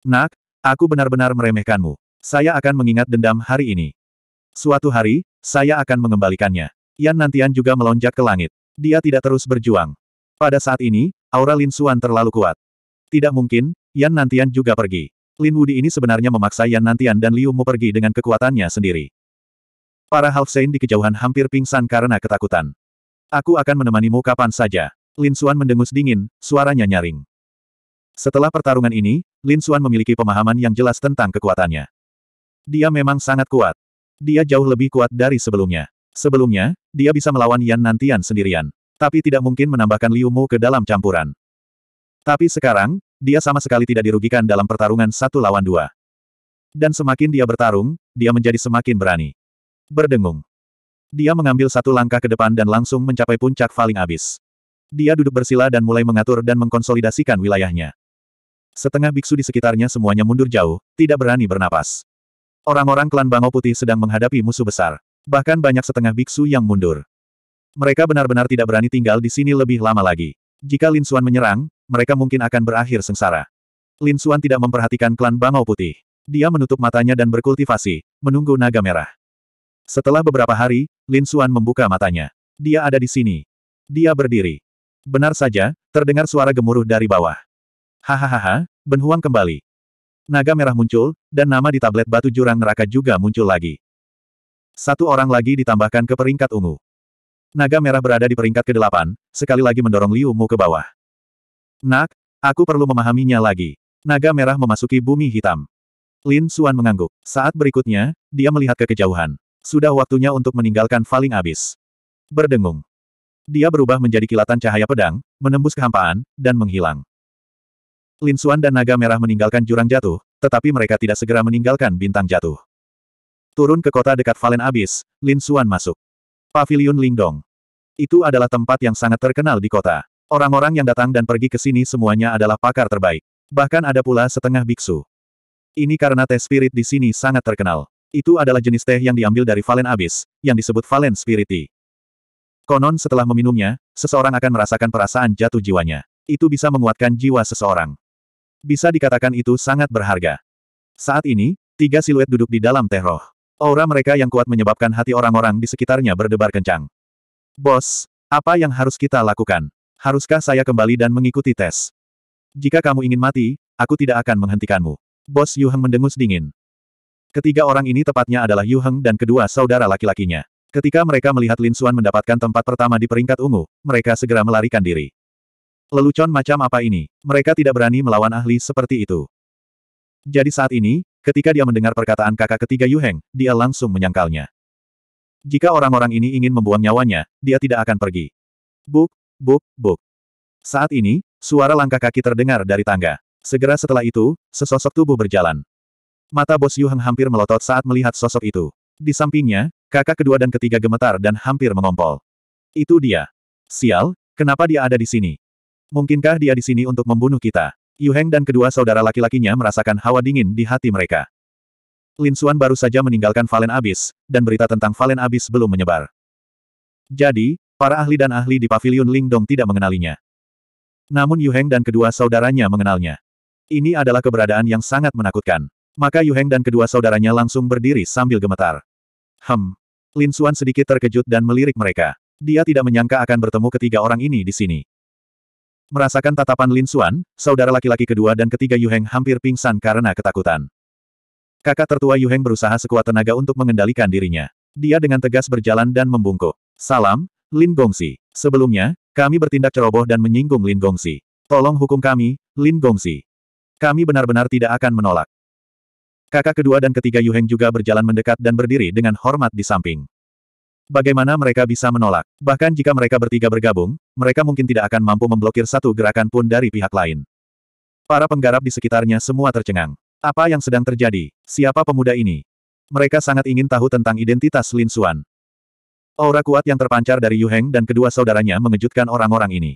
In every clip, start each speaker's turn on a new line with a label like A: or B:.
A: Nak, aku benar-benar meremehkanmu. Saya akan mengingat dendam hari ini. Suatu hari, saya akan mengembalikannya. Yan Nantian juga melonjak ke langit. Dia tidak terus berjuang. Pada saat ini, aura Lin Xuan terlalu kuat. Tidak mungkin, Yan Nantian juga pergi. Lin Wudi ini sebenarnya memaksa Yan Nantian dan Liu Mu pergi dengan kekuatannya sendiri. Para Half Saint di kejauhan hampir pingsan karena ketakutan. Aku akan menemanimu kapan saja. Lin Xuan mendengus dingin, suaranya nyaring. Setelah pertarungan ini, Lin Xuan memiliki pemahaman yang jelas tentang kekuatannya. Dia memang sangat kuat. Dia jauh lebih kuat dari sebelumnya. Sebelumnya, dia bisa melawan Yan Nantian sendirian. Tapi tidak mungkin menambahkan Liu Mu ke dalam campuran. Tapi sekarang, dia sama sekali tidak dirugikan dalam pertarungan satu lawan dua. Dan semakin dia bertarung, dia menjadi semakin berani. Berdengung. Dia mengambil satu langkah ke depan dan langsung mencapai puncak Faling Abis. Dia duduk bersila dan mulai mengatur dan mengkonsolidasikan wilayahnya. Setengah biksu di sekitarnya semuanya mundur jauh, tidak berani bernapas. Orang-orang klan Bangau Putih sedang menghadapi musuh besar. Bahkan banyak setengah biksu yang mundur. Mereka benar-benar tidak berani tinggal di sini lebih lama lagi. Jika Lin Xuan menyerang, mereka mungkin akan berakhir sengsara. Lin Xuan tidak memperhatikan klan Bangau Putih. Dia menutup matanya dan berkultivasi, menunggu naga merah. Setelah beberapa hari, Lin Xuan membuka matanya. Dia ada di sini. Dia berdiri. Benar saja, terdengar suara gemuruh dari bawah. Hahaha, Ben Huang kembali. Naga merah muncul, dan nama di tablet batu jurang neraka juga muncul lagi. Satu orang lagi ditambahkan ke peringkat ungu. Naga merah berada di peringkat ke-8, sekali lagi mendorong Liu Mu ke bawah. Nak, aku perlu memahaminya lagi. Naga merah memasuki bumi hitam. Lin Xuan mengangguk. Saat berikutnya, dia melihat ke kejauhan. Sudah waktunya untuk meninggalkan Faling Abyss. Berdengung. Dia berubah menjadi kilatan cahaya pedang, menembus kehampaan, dan menghilang. Lin Xuan dan naga merah meninggalkan jurang jatuh, tetapi mereka tidak segera meninggalkan bintang jatuh. Turun ke kota dekat Valen Abyss, Lin Xuan masuk. Pavilion Lingdong. Itu adalah tempat yang sangat terkenal di kota. Orang-orang yang datang dan pergi ke sini semuanya adalah pakar terbaik. Bahkan ada pula setengah biksu. Ini karena teh spirit di sini sangat terkenal. Itu adalah jenis teh yang diambil dari Valen Abyss, yang disebut Valen Spiriti. Konon setelah meminumnya, seseorang akan merasakan perasaan jatuh jiwanya. Itu bisa menguatkan jiwa seseorang. Bisa dikatakan itu sangat berharga. Saat ini, tiga siluet duduk di dalam teh roh. Aura mereka yang kuat menyebabkan hati orang-orang di sekitarnya berdebar kencang. Bos, apa yang harus kita lakukan? Haruskah saya kembali dan mengikuti tes? Jika kamu ingin mati, aku tidak akan menghentikanmu. Bos Yu Heng mendengus dingin. Ketiga orang ini tepatnya adalah Yu Heng dan kedua saudara laki-lakinya. Ketika mereka melihat Lin Xuan mendapatkan tempat pertama di peringkat ungu, mereka segera melarikan diri. Lelucon macam apa ini? Mereka tidak berani melawan ahli seperti itu. Jadi saat ini, ketika dia mendengar perkataan kakak ketiga Yu Heng, dia langsung menyangkalnya. Jika orang-orang ini ingin membuang nyawanya, dia tidak akan pergi. Buk, buk, buk. Saat ini, suara langkah kaki terdengar dari tangga. Segera setelah itu, sesosok tubuh berjalan. Mata bos Yu Heng hampir melotot saat melihat sosok itu. Di sampingnya, kakak kedua dan ketiga gemetar dan hampir mengompol. Itu dia. Sial, kenapa dia ada di sini? Mungkinkah dia di sini untuk membunuh kita? Yu Heng dan kedua saudara laki-lakinya merasakan hawa dingin di hati mereka. Lin Xuan baru saja meninggalkan Valen Abyss, dan berita tentang Valen Abyss belum menyebar. Jadi, para ahli dan ahli di pavilion Lingdong tidak mengenalinya. Namun Yu Heng dan kedua saudaranya mengenalnya. Ini adalah keberadaan yang sangat menakutkan. Maka Yu Heng dan kedua saudaranya langsung berdiri sambil gemetar. Hem. Lin Xuan sedikit terkejut dan melirik mereka. Dia tidak menyangka akan bertemu ketiga orang ini di sini. Merasakan tatapan Lin Xuan, saudara laki-laki kedua dan ketiga Yu Heng hampir pingsan karena ketakutan. Kakak tertua Yu Heng berusaha sekuat tenaga untuk mengendalikan dirinya. Dia dengan tegas berjalan dan membungkuk. Salam, Lin Gongxi. Sebelumnya, kami bertindak ceroboh dan menyinggung Lin Gongxi. Tolong hukum kami, Lin Gongxi. Kami benar-benar tidak akan menolak. Kakak kedua dan ketiga Yu Heng juga berjalan mendekat dan berdiri dengan hormat di samping. Bagaimana mereka bisa menolak? Bahkan jika mereka bertiga bergabung, mereka mungkin tidak akan mampu memblokir satu gerakan pun dari pihak lain. Para penggarap di sekitarnya semua tercengang. Apa yang sedang terjadi? Siapa pemuda ini? Mereka sangat ingin tahu tentang identitas Lin Xuan. Aura kuat yang terpancar dari Yu Heng dan kedua saudaranya mengejutkan orang-orang ini.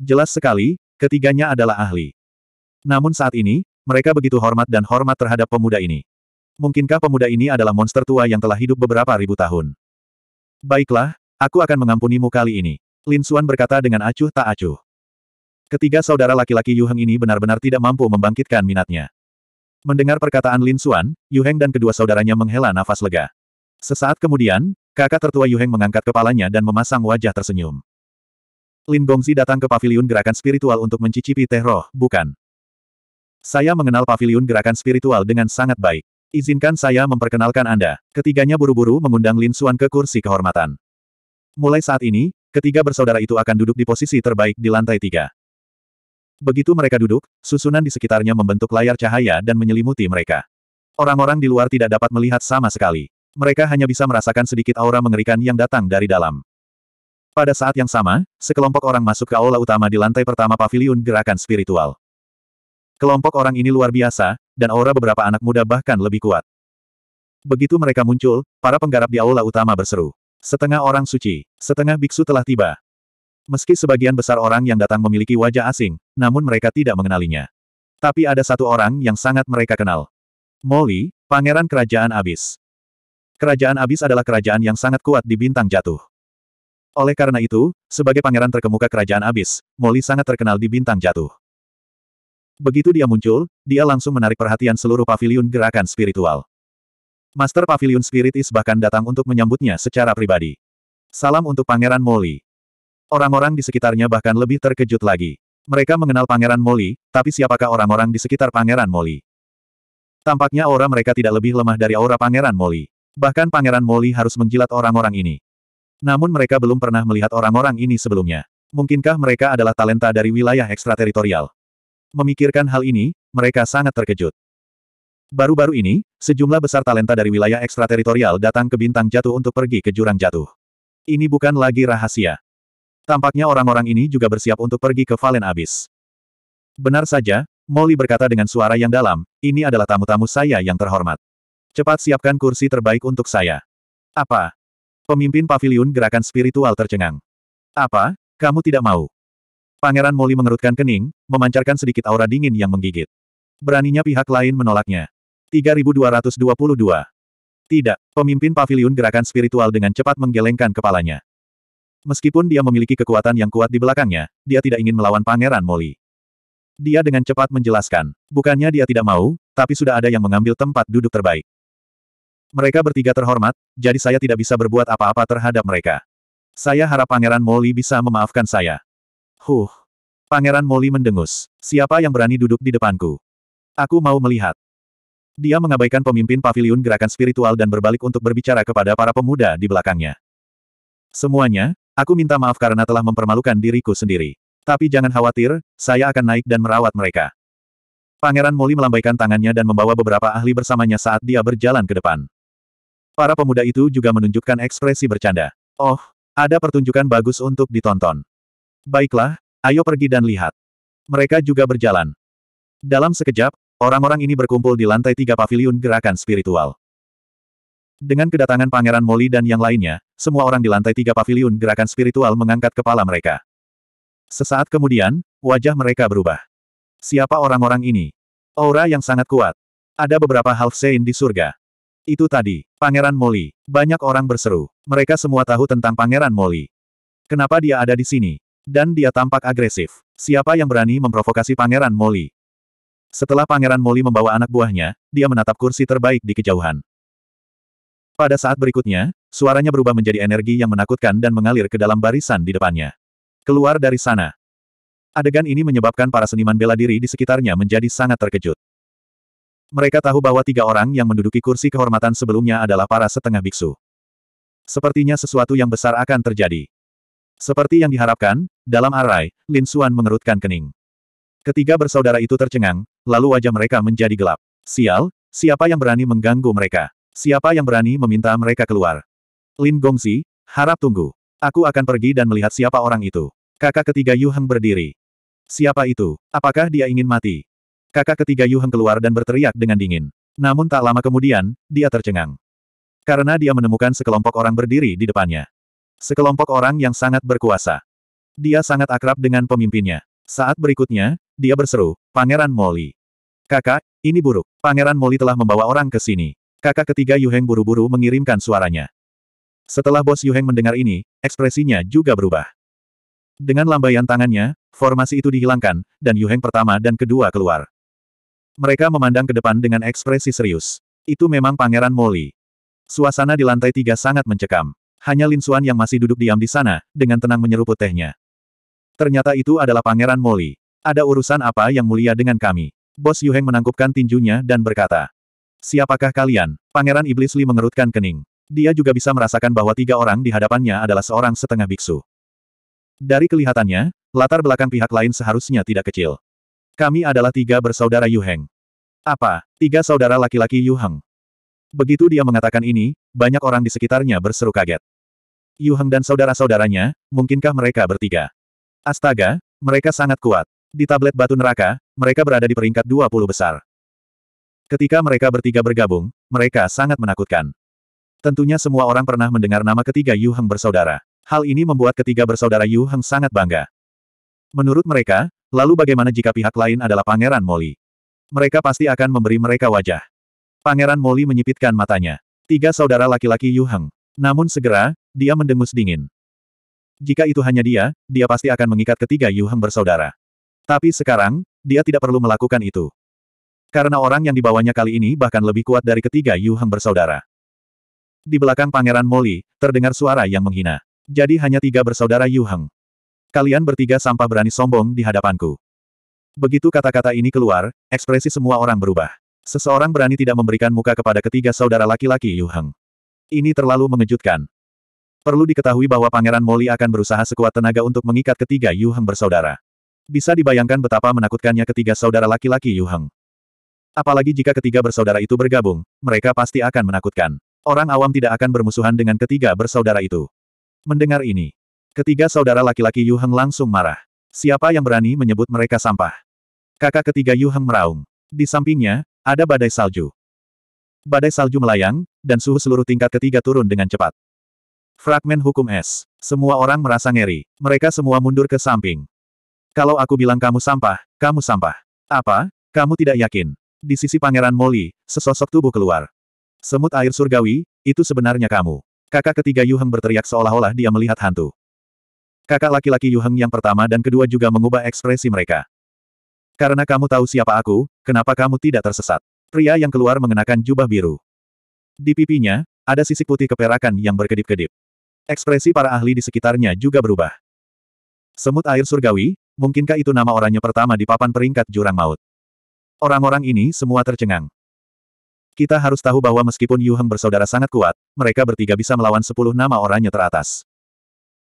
A: Jelas sekali, ketiganya adalah ahli. Namun saat ini, mereka begitu hormat dan hormat terhadap pemuda ini. Mungkinkah pemuda ini adalah monster tua yang telah hidup beberapa ribu tahun? Baiklah, aku akan mengampunimu kali ini. Lin Xuan berkata dengan acuh tak acuh. Ketiga saudara laki-laki Yu Heng ini benar-benar tidak mampu membangkitkan minatnya. Mendengar perkataan Lin Xuan, Yu Heng dan kedua saudaranya menghela nafas lega. Sesaat kemudian, kakak tertua Yu Heng mengangkat kepalanya dan memasang wajah tersenyum. Lin Gongzi datang ke paviliun gerakan spiritual untuk mencicipi teh roh, bukan? Saya mengenal paviliun gerakan spiritual dengan sangat baik. Izinkan saya memperkenalkan Anda. Ketiganya buru-buru mengundang Lin Xuan ke kursi kehormatan. Mulai saat ini, ketiga bersaudara itu akan duduk di posisi terbaik di lantai tiga. Begitu mereka duduk, susunan di sekitarnya membentuk layar cahaya dan menyelimuti mereka. Orang-orang di luar tidak dapat melihat sama sekali. Mereka hanya bisa merasakan sedikit aura mengerikan yang datang dari dalam. Pada saat yang sama, sekelompok orang masuk ke aula utama di lantai pertama paviliun gerakan spiritual. Kelompok orang ini luar biasa, dan aura beberapa anak muda bahkan lebih kuat. Begitu mereka muncul, para penggarap di aula utama berseru. Setengah orang suci, setengah biksu telah tiba. Meski sebagian besar orang yang datang memiliki wajah asing, namun mereka tidak mengenalinya. Tapi ada satu orang yang sangat mereka kenal. Molly, Pangeran Kerajaan Abis. Kerajaan Abis adalah kerajaan yang sangat kuat di bintang jatuh. Oleh karena itu, sebagai pangeran terkemuka kerajaan Abis, Molly sangat terkenal di bintang jatuh. Begitu dia muncul, dia langsung menarik perhatian seluruh paviliun gerakan spiritual. Master Pavilion Spiritis bahkan datang untuk menyambutnya secara pribadi. Salam untuk Pangeran Molly. Orang-orang di sekitarnya bahkan lebih terkejut lagi. Mereka mengenal Pangeran Molly, tapi siapakah orang-orang di sekitar Pangeran Molly? Tampaknya aura mereka tidak lebih lemah dari aura Pangeran Molly. Bahkan Pangeran Molly harus menjilat orang-orang ini. Namun mereka belum pernah melihat orang-orang ini sebelumnya. Mungkinkah mereka adalah talenta dari wilayah ekstrateritorial? Memikirkan hal ini, mereka sangat terkejut. Baru-baru ini, sejumlah besar talenta dari wilayah ekstrateritorial datang ke bintang jatuh untuk pergi ke jurang jatuh. Ini bukan lagi rahasia. Tampaknya orang-orang ini juga bersiap untuk pergi ke Valen Abyss. Benar saja, Molly berkata dengan suara yang dalam, ini adalah tamu-tamu saya yang terhormat. Cepat siapkan kursi terbaik untuk saya. Apa? Pemimpin paviliun gerakan spiritual tercengang. Apa? Kamu tidak mau? Pangeran Molly mengerutkan kening, memancarkan sedikit aura dingin yang menggigit. Beraninya pihak lain menolaknya. 3222. Tidak, pemimpin paviliun gerakan spiritual dengan cepat menggelengkan kepalanya. Meskipun dia memiliki kekuatan yang kuat di belakangnya, dia tidak ingin melawan Pangeran Molly. Dia dengan cepat menjelaskan, bukannya dia tidak mau, tapi sudah ada yang mengambil tempat duduk terbaik. Mereka bertiga terhormat, jadi saya tidak bisa berbuat apa-apa terhadap mereka. Saya harap Pangeran Molly bisa memaafkan saya. Huh. Pangeran Molly mendengus. Siapa yang berani duduk di depanku? Aku mau melihat. Dia mengabaikan pemimpin paviliun gerakan spiritual dan berbalik untuk berbicara kepada para pemuda di belakangnya. Semuanya, Aku minta maaf karena telah mempermalukan diriku sendiri. Tapi jangan khawatir, saya akan naik dan merawat mereka. Pangeran Molly melambaikan tangannya dan membawa beberapa ahli bersamanya saat dia berjalan ke depan. Para pemuda itu juga menunjukkan ekspresi bercanda. Oh, ada pertunjukan bagus untuk ditonton. Baiklah, ayo pergi dan lihat. Mereka juga berjalan. Dalam sekejap, orang-orang ini berkumpul di lantai tiga paviliun gerakan spiritual. Dengan kedatangan Pangeran Molly dan yang lainnya, semua orang di lantai tiga paviliun gerakan spiritual mengangkat kepala mereka. Sesaat kemudian, wajah mereka berubah. Siapa orang-orang ini? Aura yang sangat kuat. Ada beberapa half saint di surga. Itu tadi, Pangeran Molly. Banyak orang berseru. Mereka semua tahu tentang Pangeran Molly. Kenapa dia ada di sini? Dan dia tampak agresif. Siapa yang berani memprovokasi Pangeran Molly? Setelah Pangeran Molly membawa anak buahnya, dia menatap kursi terbaik di kejauhan. Pada saat berikutnya, suaranya berubah menjadi energi yang menakutkan dan mengalir ke dalam barisan di depannya. Keluar dari sana. Adegan ini menyebabkan para seniman bela diri di sekitarnya menjadi sangat terkejut. Mereka tahu bahwa tiga orang yang menduduki kursi kehormatan sebelumnya adalah para setengah biksu. Sepertinya sesuatu yang besar akan terjadi. Seperti yang diharapkan, dalam arai, Lin Xuan mengerutkan kening. Ketiga bersaudara itu tercengang, lalu wajah mereka menjadi gelap. Sial, siapa yang berani mengganggu mereka? Siapa yang berani meminta mereka keluar? Lin Gongxi, harap tunggu. Aku akan pergi dan melihat siapa orang itu. Kakak ketiga Yu Heng berdiri. Siapa itu? Apakah dia ingin mati? Kakak ketiga Yu Heng keluar dan berteriak dengan dingin. Namun tak lama kemudian, dia tercengang. Karena dia menemukan sekelompok orang berdiri di depannya. Sekelompok orang yang sangat berkuasa. Dia sangat akrab dengan pemimpinnya. Saat berikutnya, dia berseru, Pangeran Molly. Kakak, ini buruk. Pangeran Molly telah membawa orang ke sini. Kakak ketiga Yu Heng buru-buru mengirimkan suaranya. Setelah bos Yu Heng mendengar ini, ekspresinya juga berubah. Dengan lambaian tangannya, formasi itu dihilangkan, dan Yu Heng pertama dan kedua keluar. Mereka memandang ke depan dengan ekspresi serius. Itu memang Pangeran Molly. Suasana di lantai tiga sangat mencekam. Hanya Lin Xuan yang masih duduk diam di sana, dengan tenang menyeruput tehnya. Ternyata itu adalah Pangeran Molly. Ada urusan apa yang mulia dengan kami? Bos Yu Heng menangkupkan tinjunya dan berkata. Siapakah kalian? Pangeran Iblis Li mengerutkan kening. Dia juga bisa merasakan bahwa tiga orang di hadapannya adalah seorang setengah biksu. Dari kelihatannya, latar belakang pihak lain seharusnya tidak kecil. Kami adalah tiga bersaudara Yu Heng. Apa? Tiga saudara laki-laki Yu Heng. Begitu dia mengatakan ini, banyak orang di sekitarnya berseru kaget. Yu Heng dan saudara-saudaranya, mungkinkah mereka bertiga? Astaga, mereka sangat kuat. Di tablet batu neraka, mereka berada di peringkat 20 besar. Ketika mereka bertiga bergabung, mereka sangat menakutkan. Tentunya semua orang pernah mendengar nama ketiga Yu Heng bersaudara. Hal ini membuat ketiga bersaudara Yu Heng sangat bangga. Menurut mereka, lalu bagaimana jika pihak lain adalah Pangeran Molly? Mereka pasti akan memberi mereka wajah. Pangeran Molly menyipitkan matanya. Tiga saudara laki-laki Yu Heng. Namun segera, dia mendengus dingin. Jika itu hanya dia, dia pasti akan mengikat ketiga Yu Heng bersaudara. Tapi sekarang, dia tidak perlu melakukan itu. Karena orang yang dibawanya kali ini bahkan lebih kuat dari ketiga Yu Heng bersaudara. Di belakang Pangeran Molly, terdengar suara yang menghina. Jadi hanya tiga bersaudara Yu Heng. Kalian bertiga sampah berani sombong di hadapanku. Begitu kata-kata ini keluar, ekspresi semua orang berubah. Seseorang berani tidak memberikan muka kepada ketiga saudara laki-laki Yu Heng. Ini terlalu mengejutkan. Perlu diketahui bahwa Pangeran Molly akan berusaha sekuat tenaga untuk mengikat ketiga Yu Heng bersaudara. Bisa dibayangkan betapa menakutkannya ketiga saudara laki-laki Yu Heng. Apalagi jika ketiga bersaudara itu bergabung, mereka pasti akan menakutkan. Orang awam tidak akan bermusuhan dengan ketiga bersaudara itu. Mendengar ini, ketiga saudara laki-laki Yu Heng langsung marah. Siapa yang berani menyebut mereka sampah? Kakak ketiga Yu Heng meraung. Di sampingnya, ada badai salju. Badai salju melayang, dan suhu seluruh tingkat ketiga turun dengan cepat. Fragmen hukum es. Semua orang merasa ngeri. Mereka semua mundur ke samping. Kalau aku bilang kamu sampah, kamu sampah. Apa? Kamu tidak yakin? Di sisi Pangeran Molly, sesosok tubuh keluar. Semut air surgawi, itu sebenarnya kamu. Kakak ketiga Yu Heng berteriak seolah-olah dia melihat hantu. Kakak laki-laki Yu Heng yang pertama dan kedua juga mengubah ekspresi mereka. Karena kamu tahu siapa aku, kenapa kamu tidak tersesat? Pria yang keluar mengenakan jubah biru. Di pipinya, ada sisik putih keperakan yang berkedip-kedip. Ekspresi para ahli di sekitarnya juga berubah. Semut air surgawi, mungkinkah itu nama orangnya pertama di papan peringkat jurang maut? Orang-orang ini semua tercengang. Kita harus tahu bahwa meskipun Yu Heng bersaudara sangat kuat, mereka bertiga bisa melawan sepuluh nama orangnya teratas.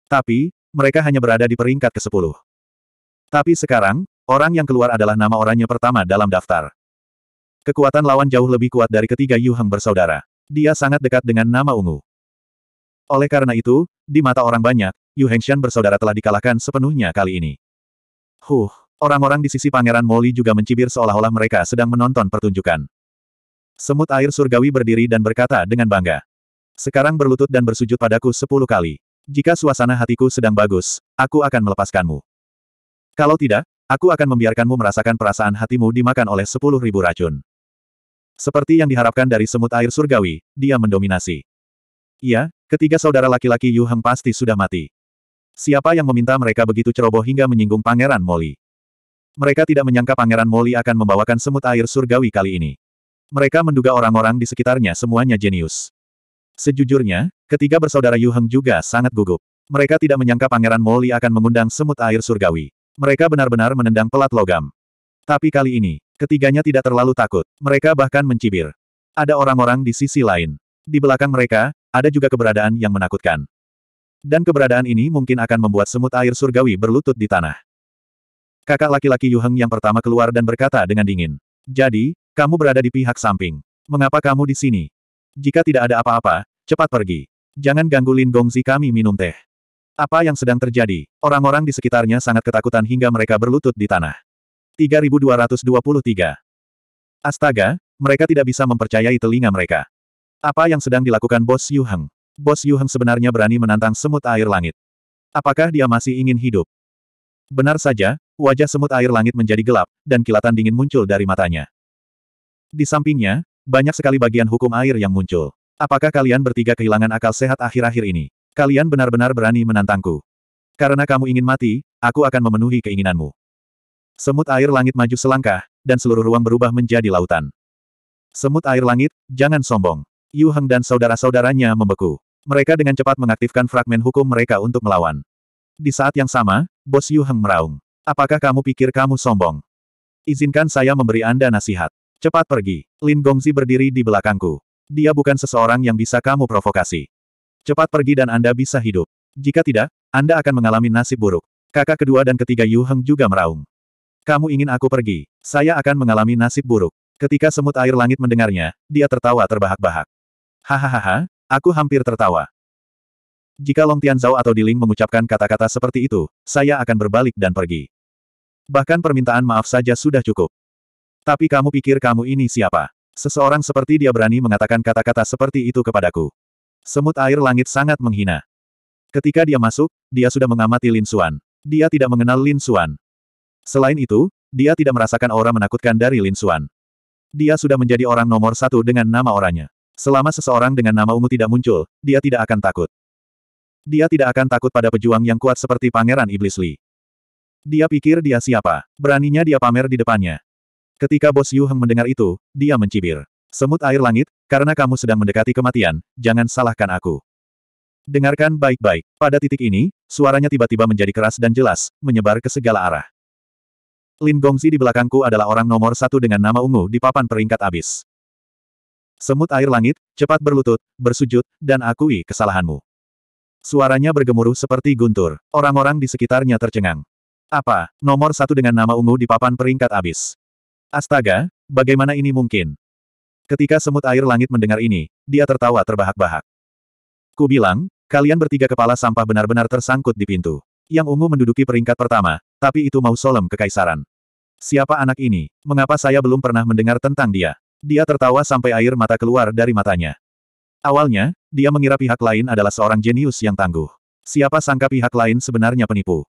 A: Tapi, mereka hanya berada di peringkat ke-10. Tapi sekarang, orang yang keluar adalah nama orangnya pertama dalam daftar. Kekuatan lawan jauh lebih kuat dari ketiga Yu Heng bersaudara. Dia sangat dekat dengan nama ungu. Oleh karena itu, di mata orang banyak, Yu Hengshan bersaudara telah dikalahkan sepenuhnya kali ini. Huh, orang-orang di sisi Pangeran Molly juga mencibir seolah-olah mereka sedang menonton pertunjukan. Semut air surgawi berdiri dan berkata dengan bangga. Sekarang berlutut dan bersujud padaku sepuluh kali. Jika suasana hatiku sedang bagus, aku akan melepaskanmu. Kalau tidak, aku akan membiarkanmu merasakan perasaan hatimu dimakan oleh sepuluh ribu racun. Seperti yang diharapkan dari semut air surgawi, dia mendominasi. Iya, ketiga saudara laki-laki Yu Heng pasti sudah mati. Siapa yang meminta mereka begitu ceroboh hingga menyinggung Pangeran Molly? Mereka tidak menyangka Pangeran Molly akan membawakan semut air surgawi kali ini. Mereka menduga orang-orang di sekitarnya semuanya jenius. Sejujurnya, ketiga bersaudara Yu Heng juga sangat gugup. Mereka tidak menyangka Pangeran Molly akan mengundang semut air surgawi. Mereka benar-benar menendang pelat logam. Tapi kali ini, ketiganya tidak terlalu takut. Mereka bahkan mencibir. Ada orang-orang di sisi lain. Di belakang mereka, ada juga keberadaan yang menakutkan. Dan keberadaan ini mungkin akan membuat semut air surgawi berlutut di tanah. Kakak laki-laki Yu Heng yang pertama keluar dan berkata dengan dingin. Jadi, kamu berada di pihak samping. Mengapa kamu di sini? Jika tidak ada apa-apa, cepat pergi. Jangan ganggu Lin Gongzi kami minum teh. Apa yang sedang terjadi? Orang-orang di sekitarnya sangat ketakutan hingga mereka berlutut di tanah. 3223. Astaga, mereka tidak bisa mempercayai telinga mereka. Apa yang sedang dilakukan Bos Yu Heng? Bos Yu Heng sebenarnya berani menantang semut air langit. Apakah dia masih ingin hidup? Benar saja, wajah semut air langit menjadi gelap, dan kilatan dingin muncul dari matanya. Di sampingnya, banyak sekali bagian hukum air yang muncul. Apakah kalian bertiga kehilangan akal sehat akhir-akhir ini? Kalian benar-benar berani menantangku. Karena kamu ingin mati, aku akan memenuhi keinginanmu. Semut air langit maju selangkah, dan seluruh ruang berubah menjadi lautan. Semut air langit, jangan sombong. Yu Heng dan saudara-saudaranya membeku. Mereka dengan cepat mengaktifkan fragmen hukum mereka untuk melawan. Di saat yang sama, Bos Yu Heng meraung. Apakah kamu pikir kamu sombong? Izinkan saya memberi Anda nasihat. Cepat pergi. Lin Gongzi berdiri di belakangku. Dia bukan seseorang yang bisa kamu provokasi. Cepat pergi dan Anda bisa hidup. Jika tidak, Anda akan mengalami nasib buruk. Kakak kedua dan ketiga Yu Heng juga meraung. Kamu ingin aku pergi. Saya akan mengalami nasib buruk. Ketika semut air langit mendengarnya, dia tertawa terbahak-bahak. Hahaha, aku hampir tertawa. Jika Long Tianzhao atau Diling mengucapkan kata-kata seperti itu, saya akan berbalik dan pergi. Bahkan permintaan maaf saja sudah cukup. Tapi kamu pikir kamu ini siapa? Seseorang seperti dia berani mengatakan kata-kata seperti itu kepadaku. Semut air langit sangat menghina. Ketika dia masuk, dia sudah mengamati Lin Xuan. Dia tidak mengenal Lin Xuan. Selain itu, dia tidak merasakan aura menakutkan dari Lin Xuan. Dia sudah menjadi orang nomor satu dengan nama orangnya. Selama seseorang dengan nama ungu tidak muncul, dia tidak akan takut. Dia tidak akan takut pada pejuang yang kuat seperti Pangeran Iblis Li. Dia pikir dia siapa. Beraninya dia pamer di depannya. Ketika Bos Yu Heng mendengar itu, dia mencibir. Semut air langit, karena kamu sedang mendekati kematian, jangan salahkan aku. Dengarkan baik-baik. Pada titik ini, suaranya tiba-tiba menjadi keras dan jelas, menyebar ke segala arah. Lin Gongzi di belakangku adalah orang nomor satu dengan nama ungu di papan peringkat abis. Semut air langit, cepat berlutut, bersujud, dan akui kesalahanmu. Suaranya bergemuruh seperti guntur. Orang-orang di sekitarnya tercengang. Apa, nomor satu dengan nama ungu di papan peringkat abis? Astaga, bagaimana ini mungkin? Ketika semut air langit mendengar ini, dia tertawa terbahak-bahak. Ku bilang, kalian bertiga kepala sampah benar-benar tersangkut di pintu. Yang ungu menduduki peringkat pertama, tapi itu mausolem kekaisaran. Siapa anak ini? Mengapa saya belum pernah mendengar tentang dia? Dia tertawa sampai air mata keluar dari matanya. Awalnya, dia mengira pihak lain adalah seorang jenius yang tangguh. Siapa sangka pihak lain sebenarnya penipu.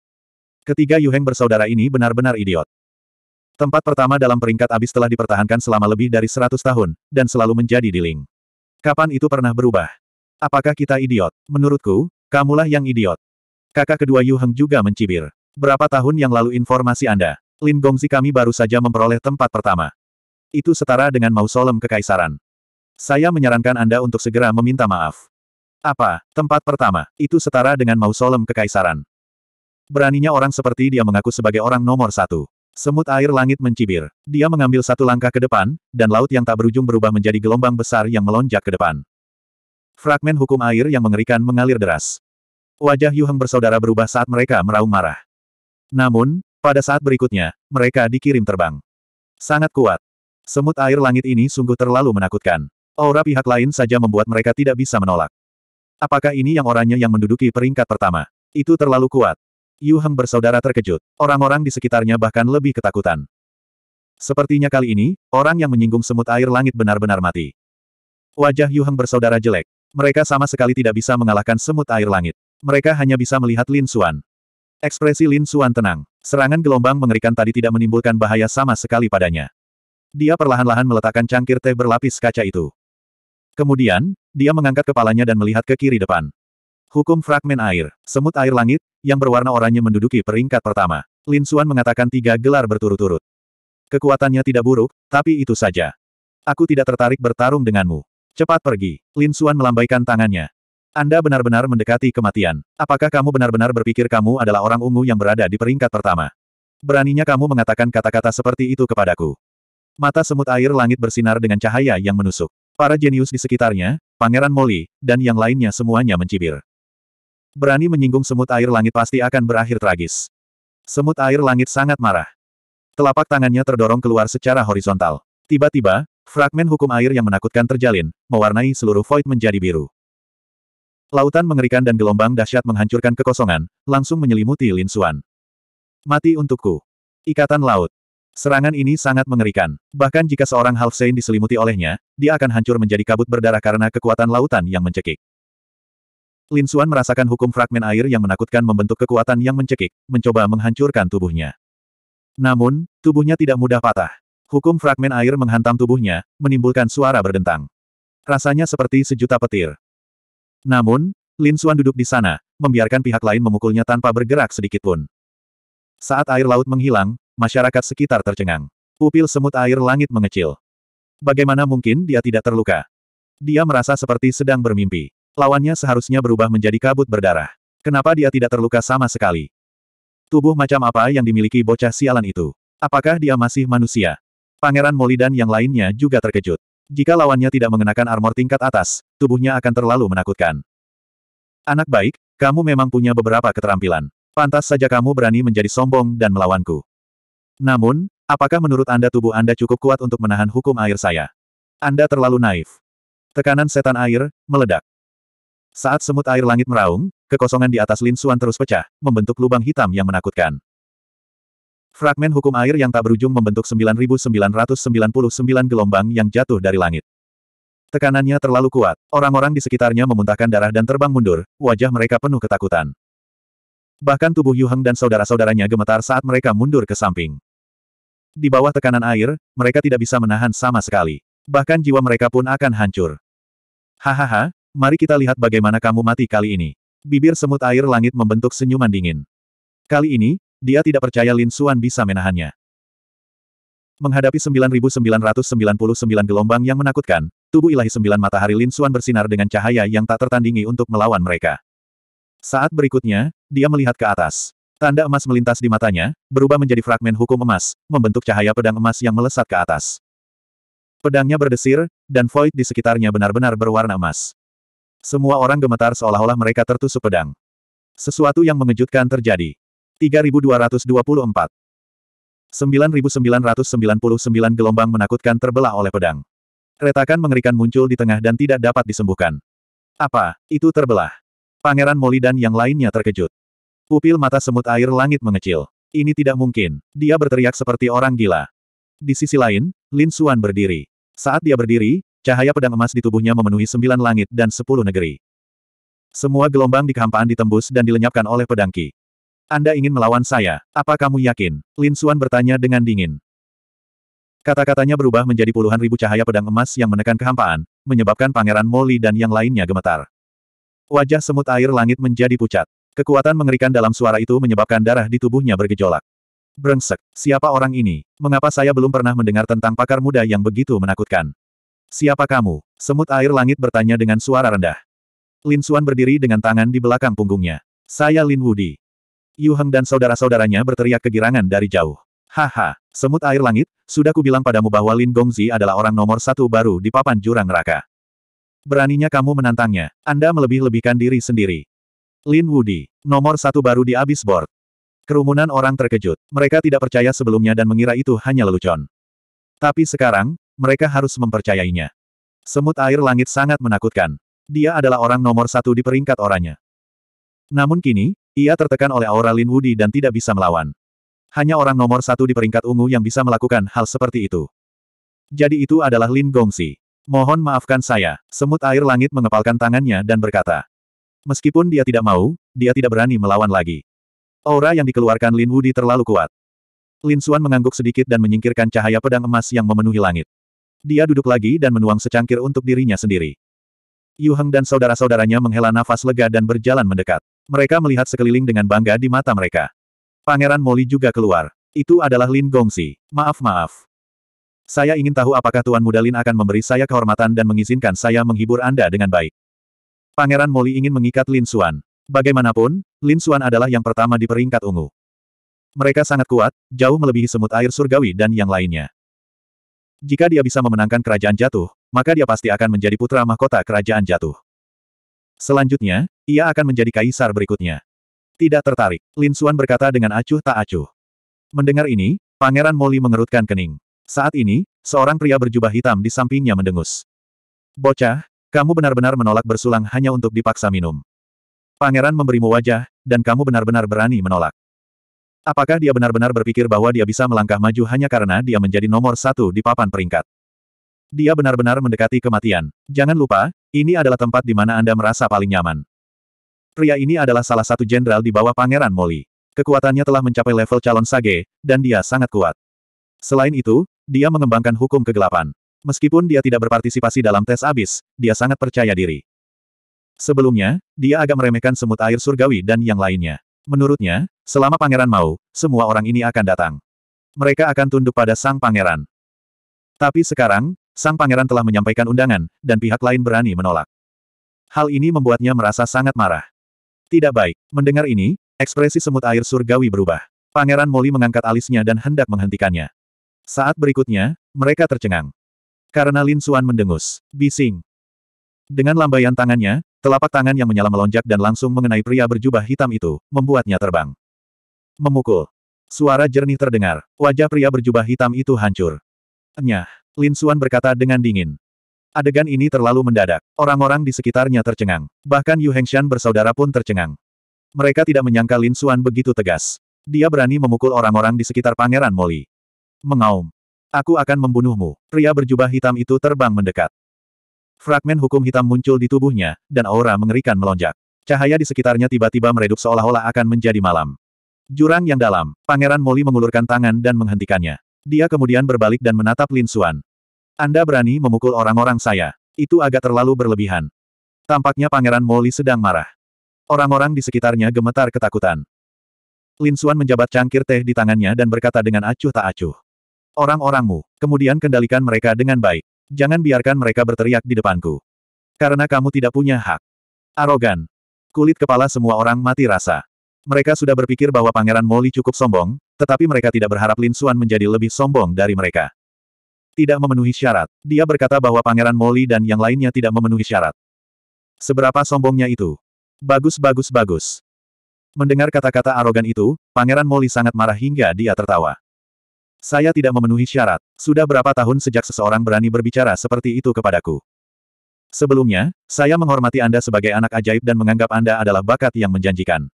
A: Ketiga Yu Heng bersaudara ini benar-benar idiot. Tempat pertama dalam peringkat abis telah dipertahankan selama lebih dari 100 tahun, dan selalu menjadi diling. Kapan itu pernah berubah? Apakah kita idiot? Menurutku, kamulah yang idiot. Kakak kedua Yu Heng juga mencibir. Berapa tahun yang lalu informasi Anda? Lin Gongzi kami baru saja memperoleh tempat pertama. Itu setara dengan mausolem kekaisaran. Saya menyarankan Anda untuk segera meminta maaf. Apa, tempat pertama, itu setara dengan mausolem kekaisaran. Beraninya orang seperti dia mengaku sebagai orang nomor satu. Semut air langit mencibir. Dia mengambil satu langkah ke depan, dan laut yang tak berujung berubah menjadi gelombang besar yang melonjak ke depan. Fragmen hukum air yang mengerikan mengalir deras. Wajah Yu Heng bersaudara berubah saat mereka meraung marah. Namun, pada saat berikutnya, mereka dikirim terbang. Sangat kuat. Semut air langit ini sungguh terlalu menakutkan. Aura pihak lain saja membuat mereka tidak bisa menolak. Apakah ini yang orangnya yang menduduki peringkat pertama? Itu terlalu kuat. Yu Heng bersaudara terkejut. Orang-orang di sekitarnya bahkan lebih ketakutan. Sepertinya kali ini, orang yang menyinggung semut air langit benar-benar mati. Wajah Yu Heng bersaudara jelek. Mereka sama sekali tidak bisa mengalahkan semut air langit. Mereka hanya bisa melihat Lin Xuan. Ekspresi Lin Xuan tenang. Serangan gelombang mengerikan tadi tidak menimbulkan bahaya sama sekali padanya. Dia perlahan-lahan meletakkan cangkir teh berlapis kaca itu. Kemudian, dia mengangkat kepalanya dan melihat ke kiri depan. Hukum fragmen air, semut air langit, yang berwarna oranye menduduki peringkat pertama. Lin Xuan mengatakan tiga gelar berturut-turut. Kekuatannya tidak buruk, tapi itu saja. Aku tidak tertarik bertarung denganmu. Cepat pergi. Lin Xuan melambaikan tangannya. Anda benar-benar mendekati kematian. Apakah kamu benar-benar berpikir kamu adalah orang ungu yang berada di peringkat pertama? Beraninya kamu mengatakan kata-kata seperti itu kepadaku. Mata semut air langit bersinar dengan cahaya yang menusuk. Para jenius di sekitarnya, Pangeran Molly, dan yang lainnya semuanya mencibir. Berani menyinggung semut air langit pasti akan berakhir tragis. Semut air langit sangat marah. Telapak tangannya terdorong keluar secara horizontal. Tiba-tiba, fragmen hukum air yang menakutkan terjalin, mewarnai seluruh void menjadi biru. Lautan mengerikan dan gelombang dahsyat menghancurkan kekosongan, langsung menyelimuti Lin Xuan. Mati untukku. Ikatan laut. Serangan ini sangat mengerikan. Bahkan jika seorang Half Saint diselimuti olehnya, dia akan hancur menjadi kabut berdarah karena kekuatan lautan yang mencekik. Lin Xuan merasakan hukum fragmen air yang menakutkan membentuk kekuatan yang mencekik, mencoba menghancurkan tubuhnya. Namun, tubuhnya tidak mudah patah. Hukum fragmen air menghantam tubuhnya, menimbulkan suara berdentang. Rasanya seperti sejuta petir. Namun, Lin Xuan duduk di sana, membiarkan pihak lain memukulnya tanpa bergerak sedikit pun. Saat air laut menghilang, masyarakat sekitar tercengang. Pupil semut air langit mengecil. Bagaimana mungkin dia tidak terluka? Dia merasa seperti sedang bermimpi. Lawannya seharusnya berubah menjadi kabut berdarah. Kenapa dia tidak terluka sama sekali? Tubuh macam apa yang dimiliki bocah sialan itu? Apakah dia masih manusia? Pangeran Molly dan yang lainnya juga terkejut. Jika lawannya tidak mengenakan armor tingkat atas, tubuhnya akan terlalu menakutkan. Anak baik, kamu memang punya beberapa keterampilan. Pantas saja kamu berani menjadi sombong dan melawanku. Namun, apakah menurut Anda tubuh Anda cukup kuat untuk menahan hukum air saya? Anda terlalu naif. Tekanan setan air, meledak. Saat semut air langit meraung, kekosongan di atas Lin Xuan terus pecah, membentuk lubang hitam yang menakutkan. Fragmen hukum air yang tak berujung membentuk 9.999 gelombang yang jatuh dari langit. Tekanannya terlalu kuat. Orang-orang di sekitarnya memuntahkan darah dan terbang mundur, wajah mereka penuh ketakutan. Bahkan tubuh Yu Heng dan saudara-saudaranya gemetar saat mereka mundur ke samping. Di bawah tekanan air, mereka tidak bisa menahan sama sekali. Bahkan jiwa mereka pun akan hancur. Hahaha, Mari kita lihat bagaimana kamu mati kali ini. Bibir semut air langit membentuk senyuman dingin. Kali ini, dia tidak percaya Lin Xuan bisa menahannya. Menghadapi 9.999 gelombang yang menakutkan, tubuh ilahi sembilan matahari Lin Xuan bersinar dengan cahaya yang tak tertandingi untuk melawan mereka. Saat berikutnya, dia melihat ke atas. Tanda emas melintas di matanya, berubah menjadi fragmen hukum emas, membentuk cahaya pedang emas yang melesat ke atas. Pedangnya berdesir, dan void di sekitarnya benar-benar berwarna emas. Semua orang gemetar seolah-olah mereka tertusuk pedang. Sesuatu yang mengejutkan terjadi. 3224. 9999 gelombang menakutkan terbelah oleh pedang. Retakan mengerikan muncul di tengah dan tidak dapat disembuhkan. Apa, itu terbelah? Pangeran Molly dan yang lainnya terkejut. Pupil mata semut air langit mengecil. Ini tidak mungkin. Dia berteriak seperti orang gila. Di sisi lain, Lin Xuan berdiri. Saat dia berdiri, Cahaya pedang emas di tubuhnya memenuhi sembilan langit dan sepuluh negeri. Semua gelombang di kehampaan ditembus dan dilenyapkan oleh pedang Ki. Anda ingin melawan saya, apa kamu yakin? Lin Xuan bertanya dengan dingin. Kata-katanya berubah menjadi puluhan ribu cahaya pedang emas yang menekan kehampaan, menyebabkan Pangeran Molly dan yang lainnya gemetar. Wajah semut air langit menjadi pucat. Kekuatan mengerikan dalam suara itu menyebabkan darah di tubuhnya bergejolak. Brengsek, siapa orang ini? Mengapa saya belum pernah mendengar tentang pakar muda yang begitu menakutkan? Siapa kamu? Semut air langit bertanya dengan suara rendah. Lin Xuan berdiri dengan tangan di belakang punggungnya. Saya Lin Wudi. Yu Heng dan saudara-saudaranya berteriak kegirangan dari jauh. Haha, semut air langit, sudah kubilang padamu bahwa Lin Gongzi adalah orang nomor satu baru di papan jurang neraka. Beraninya kamu menantangnya, Anda melebih-lebihkan diri sendiri. Lin Wudi, nomor satu baru di Abyss Board. Kerumunan orang terkejut. Mereka tidak percaya sebelumnya dan mengira itu hanya lelucon. Tapi sekarang, mereka harus mempercayainya. Semut air langit sangat menakutkan. Dia adalah orang nomor satu di peringkat orangnya. Namun kini, ia tertekan oleh aura Lin Wudi dan tidak bisa melawan. Hanya orang nomor satu di peringkat ungu yang bisa melakukan hal seperti itu. Jadi itu adalah Lin Gongxi. Mohon maafkan saya, semut air langit mengepalkan tangannya dan berkata. Meskipun dia tidak mau, dia tidak berani melawan lagi. Aura yang dikeluarkan Lin Wudi terlalu kuat. Lin Xuan mengangguk sedikit dan menyingkirkan cahaya pedang emas yang memenuhi langit. Dia duduk lagi dan menuang secangkir untuk dirinya sendiri. Yu Heng dan saudara-saudaranya menghela nafas lega dan berjalan mendekat. Mereka melihat sekeliling dengan bangga di mata mereka. Pangeran Molly juga keluar. Itu adalah Lin Gongxi. Maaf-maaf. Saya ingin tahu apakah Tuan Muda Lin akan memberi saya kehormatan dan mengizinkan saya menghibur Anda dengan baik. Pangeran Molly ingin mengikat Lin Xuan. Bagaimanapun, Lin Xuan adalah yang pertama di peringkat ungu. Mereka sangat kuat, jauh melebihi semut air surgawi dan yang lainnya. Jika dia bisa memenangkan kerajaan jatuh, maka dia pasti akan menjadi putra mahkota kerajaan jatuh. Selanjutnya, ia akan menjadi kaisar berikutnya. Tidak tertarik, Lin Xuan berkata dengan acuh tak acuh. Mendengar ini, Pangeran Molly mengerutkan kening. Saat ini, seorang pria berjubah hitam di sampingnya mendengus. Bocah, kamu benar-benar menolak bersulang hanya untuk dipaksa minum. Pangeran memberimu wajah, dan kamu benar-benar berani menolak. Apakah dia benar-benar berpikir bahwa dia bisa melangkah maju hanya karena dia menjadi nomor satu di papan peringkat? Dia benar-benar mendekati kematian. Jangan lupa, ini adalah tempat di mana Anda merasa paling nyaman. Pria ini adalah salah satu jenderal di bawah Pangeran Molly. Kekuatannya telah mencapai level calon sage, dan dia sangat kuat. Selain itu, dia mengembangkan hukum kegelapan. Meskipun dia tidak berpartisipasi dalam tes abis, dia sangat percaya diri. Sebelumnya, dia agak meremehkan semut air surgawi dan yang lainnya. Menurutnya, selama pangeran mau, semua orang ini akan datang. Mereka akan tunduk pada sang pangeran. Tapi sekarang, sang pangeran telah menyampaikan undangan, dan pihak lain berani menolak. Hal ini membuatnya merasa sangat marah. Tidak baik. Mendengar ini, ekspresi semut air surgawi berubah. Pangeran Molly mengangkat alisnya dan hendak menghentikannya. Saat berikutnya, mereka tercengang. Karena Lin Xuan mendengus. Bising. Dengan lambaian tangannya, telapak tangan yang menyala melonjak dan langsung mengenai pria berjubah hitam itu, membuatnya terbang. Memukul. Suara jernih terdengar. Wajah pria berjubah hitam itu hancur. Nyah. Lin Xuan berkata dengan dingin. Adegan ini terlalu mendadak. Orang-orang di sekitarnya tercengang. Bahkan Yu Hengshan bersaudara pun tercengang. Mereka tidak menyangka Lin Xuan begitu tegas. Dia berani memukul orang-orang di sekitar Pangeran Molly. Mengaum. Aku akan membunuhmu. Pria berjubah hitam itu terbang mendekat. Fragmen hukum hitam muncul di tubuhnya, dan aura mengerikan melonjak. Cahaya di sekitarnya tiba-tiba meredup seolah-olah akan menjadi malam. Jurang yang dalam, Pangeran Molly mengulurkan tangan dan menghentikannya. Dia kemudian berbalik dan menatap Lin Xuan. Anda berani memukul orang-orang saya. Itu agak terlalu berlebihan. Tampaknya Pangeran Molly sedang marah. Orang-orang di sekitarnya gemetar ketakutan. Lin Xuan menjabat cangkir teh di tangannya dan berkata dengan acuh tak acuh. Orang-orangmu, kemudian kendalikan mereka dengan baik. Jangan biarkan mereka berteriak di depanku. Karena kamu tidak punya hak. Arogan. Kulit kepala semua orang mati rasa. Mereka sudah berpikir bahwa Pangeran Molly cukup sombong, tetapi mereka tidak berharap Lin Xuan menjadi lebih sombong dari mereka. Tidak memenuhi syarat. Dia berkata bahwa Pangeran Molly dan yang lainnya tidak memenuhi syarat. Seberapa sombongnya itu? Bagus bagus bagus. Mendengar kata-kata arogan itu, Pangeran Molly sangat marah hingga dia tertawa. Saya tidak memenuhi syarat. Sudah berapa tahun sejak seseorang berani berbicara seperti itu kepadaku. Sebelumnya, saya menghormati Anda sebagai anak ajaib dan menganggap Anda adalah bakat yang menjanjikan.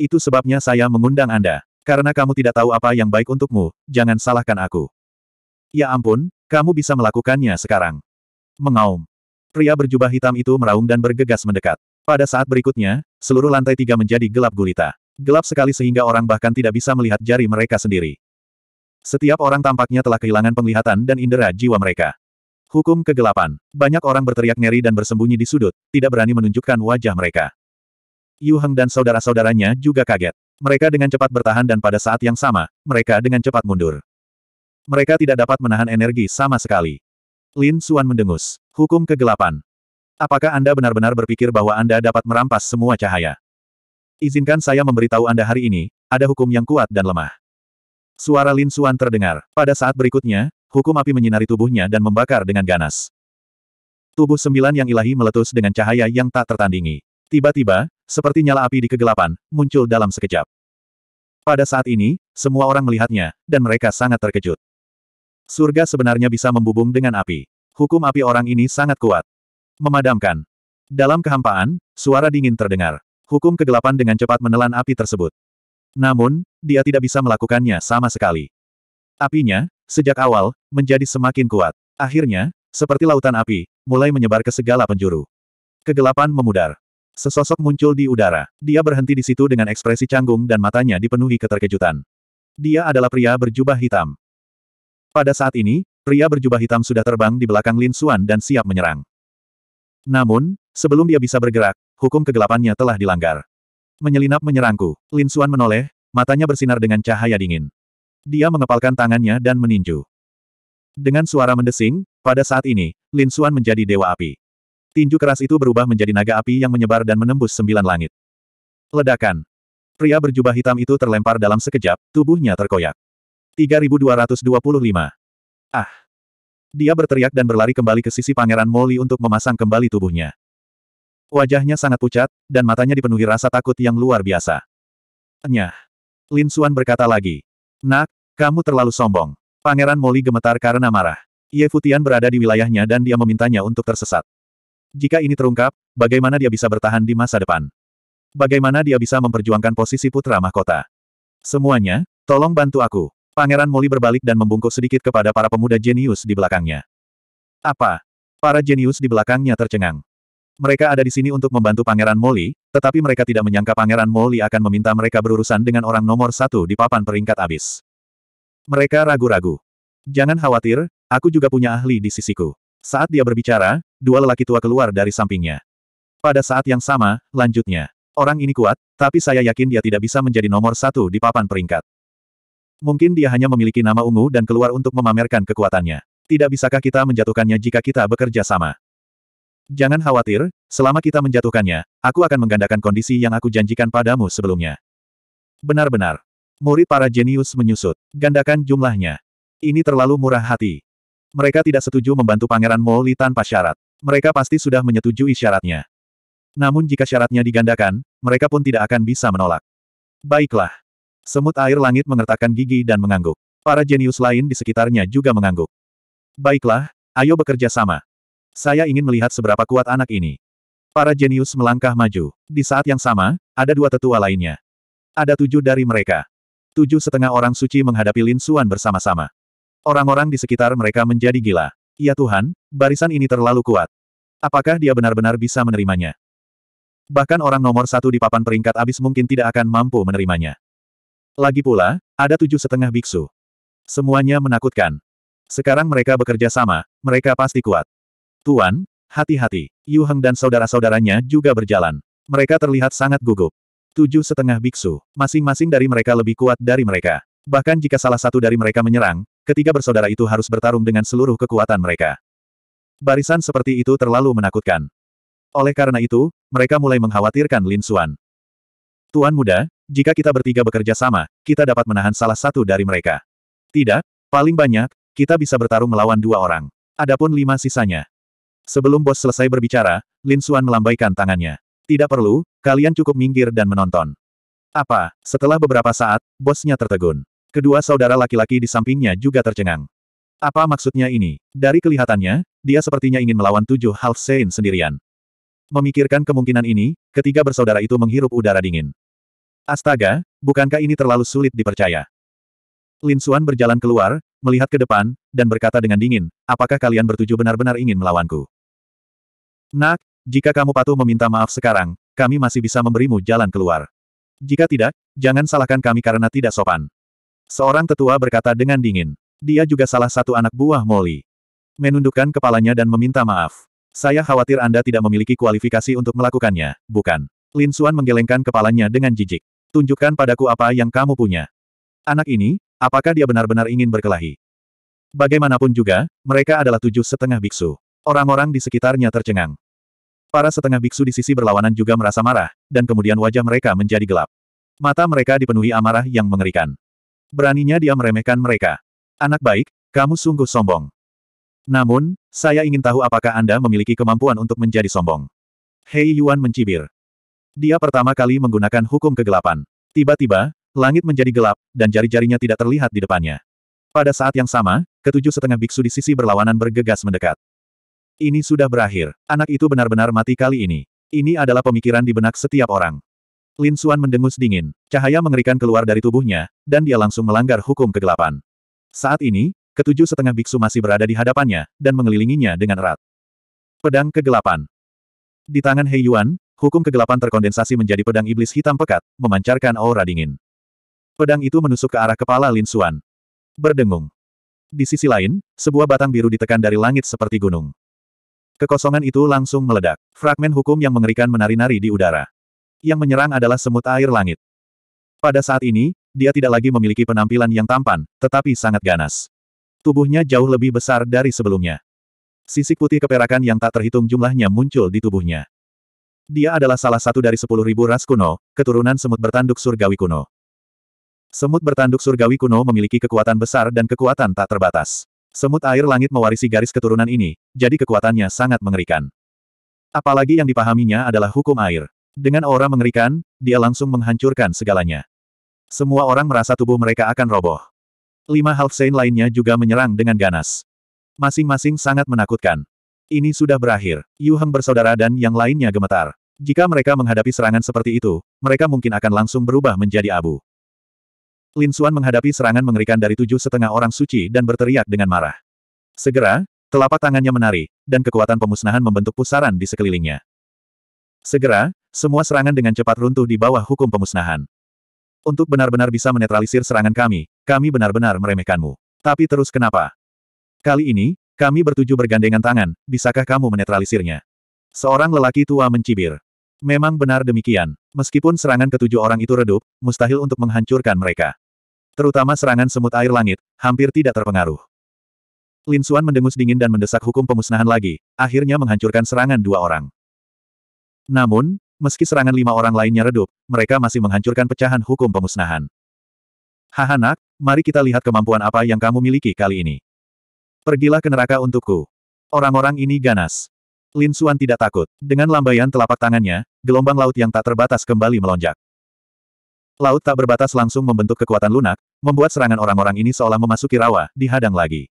A: Itu sebabnya saya mengundang Anda. Karena kamu tidak tahu apa yang baik untukmu, jangan salahkan aku. Ya ampun, kamu bisa melakukannya sekarang. Mengaum. Pria berjubah hitam itu meraung dan bergegas mendekat. Pada saat berikutnya, seluruh lantai tiga menjadi gelap gulita. Gelap sekali sehingga orang bahkan tidak bisa melihat jari mereka sendiri. Setiap orang tampaknya telah kehilangan penglihatan dan indera jiwa mereka. Hukum kegelapan. Banyak orang berteriak ngeri dan bersembunyi di sudut, tidak berani menunjukkan wajah mereka. Yu Heng dan saudara-saudaranya juga kaget. Mereka dengan cepat bertahan dan pada saat yang sama, mereka dengan cepat mundur. Mereka tidak dapat menahan energi sama sekali. Lin Xuan mendengus. Hukum kegelapan. Apakah Anda benar-benar berpikir bahwa Anda dapat merampas semua cahaya? Izinkan saya memberitahu Anda hari ini, ada hukum yang kuat dan lemah. Suara Lin Xuan terdengar. Pada saat berikutnya, hukum api menyinari tubuhnya dan membakar dengan ganas. Tubuh sembilan yang ilahi meletus dengan cahaya yang tak tertandingi. Tiba-tiba, seperti nyala api di kegelapan, muncul dalam sekejap. Pada saat ini, semua orang melihatnya, dan mereka sangat terkejut. Surga sebenarnya bisa membubung dengan api. Hukum api orang ini sangat kuat. Memadamkan. Dalam kehampaan, suara dingin terdengar. Hukum kegelapan dengan cepat menelan api tersebut. Namun, dia tidak bisa melakukannya sama sekali. Apinya, sejak awal, menjadi semakin kuat. Akhirnya, seperti lautan api, mulai menyebar ke segala penjuru. Kegelapan memudar. Sesosok muncul di udara. Dia berhenti di situ dengan ekspresi canggung dan matanya dipenuhi keterkejutan. Dia adalah pria berjubah hitam. Pada saat ini, pria berjubah hitam sudah terbang di belakang Lin Xuan dan siap menyerang. Namun, sebelum dia bisa bergerak, hukum kegelapannya telah dilanggar. Menyelinap menyerangku, Lin Xuan menoleh, matanya bersinar dengan cahaya dingin. Dia mengepalkan tangannya dan meninju. Dengan suara mendesing, pada saat ini, Lin Xuan menjadi dewa api. Tinju keras itu berubah menjadi naga api yang menyebar dan menembus sembilan langit. Ledakan. Pria berjubah hitam itu terlempar dalam sekejap, tubuhnya terkoyak. 3225. Ah! Dia berteriak dan berlari kembali ke sisi Pangeran Molly untuk memasang kembali tubuhnya. Wajahnya sangat pucat, dan matanya dipenuhi rasa takut yang luar biasa. Nyah. Lin Xuan berkata lagi. Nak, kamu terlalu sombong. Pangeran Molly gemetar karena marah. Ye Futian berada di wilayahnya dan dia memintanya untuk tersesat. Jika ini terungkap, bagaimana dia bisa bertahan di masa depan? Bagaimana dia bisa memperjuangkan posisi putra mahkota? Semuanya, tolong bantu aku. Pangeran Molly berbalik dan membungkuk sedikit kepada para pemuda jenius di belakangnya. Apa? Para jenius di belakangnya tercengang. Mereka ada di sini untuk membantu Pangeran Molly, tetapi mereka tidak menyangka Pangeran Molly akan meminta mereka berurusan dengan orang nomor satu di papan peringkat abis. Mereka ragu-ragu. Jangan khawatir, aku juga punya ahli di sisiku. Saat dia berbicara, dua lelaki tua keluar dari sampingnya. Pada saat yang sama, lanjutnya. Orang ini kuat, tapi saya yakin dia tidak bisa menjadi nomor satu di papan peringkat. Mungkin dia hanya memiliki nama ungu dan keluar untuk memamerkan kekuatannya. Tidak bisakah kita menjatuhkannya jika kita bekerja sama? Jangan khawatir, selama kita menjatuhkannya, aku akan menggandakan kondisi yang aku janjikan padamu sebelumnya. Benar-benar. Murid para jenius menyusut. Gandakan jumlahnya. Ini terlalu murah hati. Mereka tidak setuju membantu Pangeran Molly tanpa syarat. Mereka pasti sudah menyetujui syaratnya. Namun jika syaratnya digandakan, mereka pun tidak akan bisa menolak. Baiklah. Semut air langit mengertakkan gigi dan mengangguk. Para jenius lain di sekitarnya juga mengangguk. Baiklah, ayo bekerja sama. Saya ingin melihat seberapa kuat anak ini. Para jenius melangkah maju. Di saat yang sama, ada dua tetua lainnya. Ada tujuh dari mereka. Tujuh setengah orang suci menghadapi Lin Suan bersama-sama. Orang-orang di sekitar mereka menjadi gila. Ya Tuhan, barisan ini terlalu kuat. Apakah dia benar-benar bisa menerimanya? Bahkan orang nomor satu di papan peringkat abis mungkin tidak akan mampu menerimanya. Lagi pula, ada tujuh setengah biksu. Semuanya menakutkan. Sekarang mereka bekerja sama, mereka pasti kuat. Tuan, hati-hati. Yu Heng dan saudara-saudaranya juga berjalan. Mereka terlihat sangat gugup. Tujuh setengah biksu. Masing-masing dari mereka lebih kuat dari mereka. Bahkan jika salah satu dari mereka menyerang, ketiga bersaudara itu harus bertarung dengan seluruh kekuatan mereka. Barisan seperti itu terlalu menakutkan. Oleh karena itu, mereka mulai mengkhawatirkan Lin Xuan. Tuan muda, jika kita bertiga bekerja sama, kita dapat menahan salah satu dari mereka. Tidak, paling banyak, kita bisa bertarung melawan dua orang. Adapun lima sisanya. Sebelum bos selesai berbicara, Lin Xuan melambaikan tangannya. Tidak perlu, kalian cukup minggir dan menonton. Apa, setelah beberapa saat, bosnya tertegun. Kedua saudara laki-laki di sampingnya juga tercengang. Apa maksudnya ini? Dari kelihatannya, dia sepertinya ingin melawan tujuh half saint sendirian. Memikirkan kemungkinan ini, ketiga bersaudara itu menghirup udara dingin. Astaga, bukankah ini terlalu sulit dipercaya? Lin Xuan berjalan keluar, melihat ke depan, dan berkata dengan dingin, apakah kalian bertujuh benar-benar ingin melawanku? Nak, jika kamu patuh meminta maaf sekarang, kami masih bisa memberimu jalan keluar. Jika tidak, jangan salahkan kami karena tidak sopan. Seorang tetua berkata dengan dingin. Dia juga salah satu anak buah Molly menundukkan kepalanya dan meminta maaf. Saya khawatir Anda tidak memiliki kualifikasi untuk melakukannya, bukan? Lin Xuan menggelengkan kepalanya dengan jijik. Tunjukkan padaku apa yang kamu punya. Anak ini, apakah dia benar-benar ingin berkelahi? Bagaimanapun juga, mereka adalah tujuh setengah biksu. Orang-orang di sekitarnya tercengang. Para setengah biksu di sisi berlawanan juga merasa marah, dan kemudian wajah mereka menjadi gelap. Mata mereka dipenuhi amarah yang mengerikan. Beraninya dia meremehkan mereka. Anak baik, kamu sungguh sombong. Namun, saya ingin tahu apakah Anda memiliki kemampuan untuk menjadi sombong. Hei Yuan mencibir. Dia pertama kali menggunakan hukum kegelapan. Tiba-tiba, langit menjadi gelap, dan jari-jarinya tidak terlihat di depannya. Pada saat yang sama, ketujuh setengah biksu di sisi berlawanan bergegas mendekat. Ini sudah berakhir. Anak itu benar-benar mati kali ini. Ini adalah pemikiran di benak setiap orang. Lin Xuan mendengus dingin. Cahaya mengerikan keluar dari tubuhnya, dan dia langsung melanggar hukum kegelapan. Saat ini, Ketujuh setengah biksu masih berada di hadapannya, dan mengelilinginya dengan erat. Pedang Kegelapan Di tangan Hei Yuan, hukum kegelapan terkondensasi menjadi pedang iblis hitam pekat, memancarkan aura dingin. Pedang itu menusuk ke arah kepala Lin Xuan. Berdengung. Di sisi lain, sebuah batang biru ditekan dari langit seperti gunung. Kekosongan itu langsung meledak. Fragmen hukum yang mengerikan menari-nari di udara. Yang menyerang adalah semut air langit. Pada saat ini, dia tidak lagi memiliki penampilan yang tampan, tetapi sangat ganas. Tubuhnya jauh lebih besar dari sebelumnya. Sisik putih keperakan yang tak terhitung jumlahnya muncul di tubuhnya. Dia adalah salah satu dari sepuluh ribu ras kuno, keturunan semut bertanduk surgawi kuno. Semut bertanduk surgawi kuno memiliki kekuatan besar dan kekuatan tak terbatas. Semut air langit mewarisi garis keturunan ini, jadi kekuatannya sangat mengerikan. Apalagi yang dipahaminya adalah hukum air. Dengan aura mengerikan, dia langsung menghancurkan segalanya. Semua orang merasa tubuh mereka akan roboh. Lima Half Saint lainnya juga menyerang dengan ganas. Masing-masing sangat menakutkan. Ini sudah berakhir. Yu Heng bersaudara dan yang lainnya gemetar. Jika mereka menghadapi serangan seperti itu, mereka mungkin akan langsung berubah menjadi abu. Lin Xuan menghadapi serangan mengerikan dari tujuh setengah orang suci dan berteriak dengan marah. Segera, telapak tangannya menari, dan kekuatan pemusnahan membentuk pusaran di sekelilingnya. Segera, semua serangan dengan cepat runtuh di bawah hukum pemusnahan. Untuk benar-benar bisa menetralisir serangan kami, kami benar-benar meremehkanmu. Tapi terus kenapa? Kali ini, kami bertuju bergandengan tangan, bisakah kamu menetralisirnya? Seorang lelaki tua mencibir. Memang benar demikian. Meskipun serangan ketujuh orang itu redup, mustahil untuk menghancurkan mereka. Terutama serangan semut air langit, hampir tidak terpengaruh. Lin Xuan mendengus dingin dan mendesak hukum pemusnahan lagi, akhirnya menghancurkan serangan dua orang. Namun, meski serangan lima orang lainnya redup, mereka masih menghancurkan pecahan hukum pemusnahan. Haha nak, mari kita lihat kemampuan apa yang kamu miliki kali ini. Pergilah ke neraka untukku. Orang-orang ini ganas. Lin Xuan tidak takut. Dengan lambaian telapak tangannya, gelombang laut yang tak terbatas kembali melonjak. Laut tak berbatas langsung membentuk kekuatan lunak, membuat serangan orang-orang ini seolah memasuki rawa, dihadang lagi.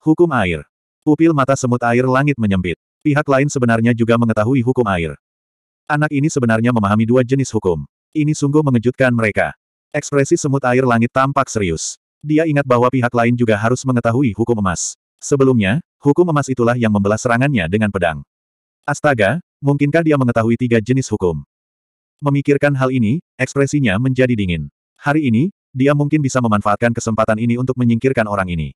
A: Hukum air. Pupil mata semut air langit menyempit. Pihak lain sebenarnya juga mengetahui hukum air. Anak ini sebenarnya memahami dua jenis hukum. Ini sungguh mengejutkan mereka. Ekspresi semut air langit tampak serius. Dia ingat bahwa pihak lain juga harus mengetahui hukum emas. Sebelumnya, hukum emas itulah yang membelah serangannya dengan pedang. Astaga, mungkinkah dia mengetahui tiga jenis hukum? Memikirkan hal ini, ekspresinya menjadi dingin. Hari ini, dia mungkin bisa memanfaatkan kesempatan ini untuk menyingkirkan orang ini.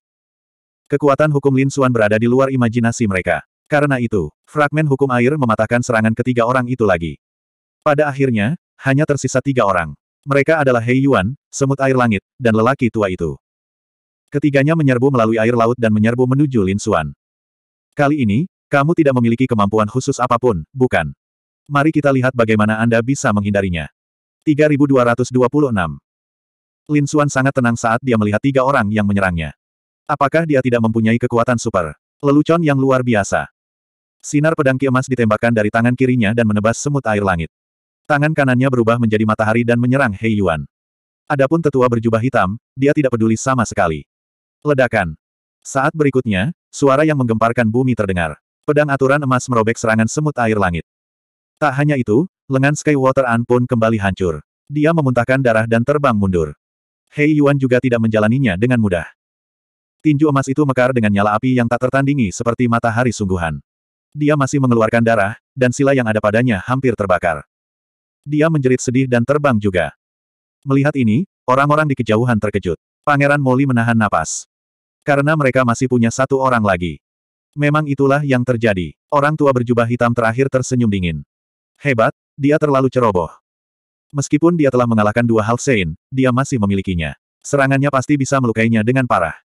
A: Kekuatan hukum Lin Xuan berada di luar imajinasi mereka. Karena itu, fragmen hukum air mematahkan serangan ketiga orang itu lagi. Pada akhirnya, hanya tersisa tiga orang. Mereka adalah Hei Yuan, semut air langit, dan lelaki tua itu. Ketiganya menyerbu melalui air laut dan menyerbu menuju Lin Xuan. Kali ini, kamu tidak memiliki kemampuan khusus apa pun, bukan? Mari kita lihat bagaimana Anda bisa menghindarinya. 3226 Lin Xuan sangat tenang saat dia melihat tiga orang yang menyerangnya. Apakah dia tidak mempunyai kekuatan super? Lelucon yang luar biasa. Sinar pedang ki emas ditembakkan dari tangan kirinya dan menebas semut air langit. Tangan kanannya berubah menjadi matahari dan menyerang Hei Yuan. Adapun tetua berjubah hitam, dia tidak peduli sama sekali. Ledakan. Saat berikutnya, suara yang menggemparkan bumi terdengar. Pedang aturan emas merobek serangan semut air langit. Tak hanya itu, lengan Skywater An pun kembali hancur. Dia memuntahkan darah dan terbang mundur. Hei Yuan juga tidak menjalaninya dengan mudah. Tinju emas itu mekar dengan nyala api yang tak tertandingi seperti matahari sungguhan. Dia masih mengeluarkan darah, dan sila yang ada padanya hampir terbakar. Dia menjerit sedih dan terbang juga. Melihat ini, orang-orang di kejauhan terkejut. Pangeran Molly menahan napas. Karena mereka masih punya satu orang lagi. Memang itulah yang terjadi. Orang tua berjubah hitam terakhir tersenyum dingin. Hebat, dia terlalu ceroboh. Meskipun dia telah mengalahkan dua Half Saint, dia masih memilikinya. Serangannya pasti bisa melukainya dengan parah.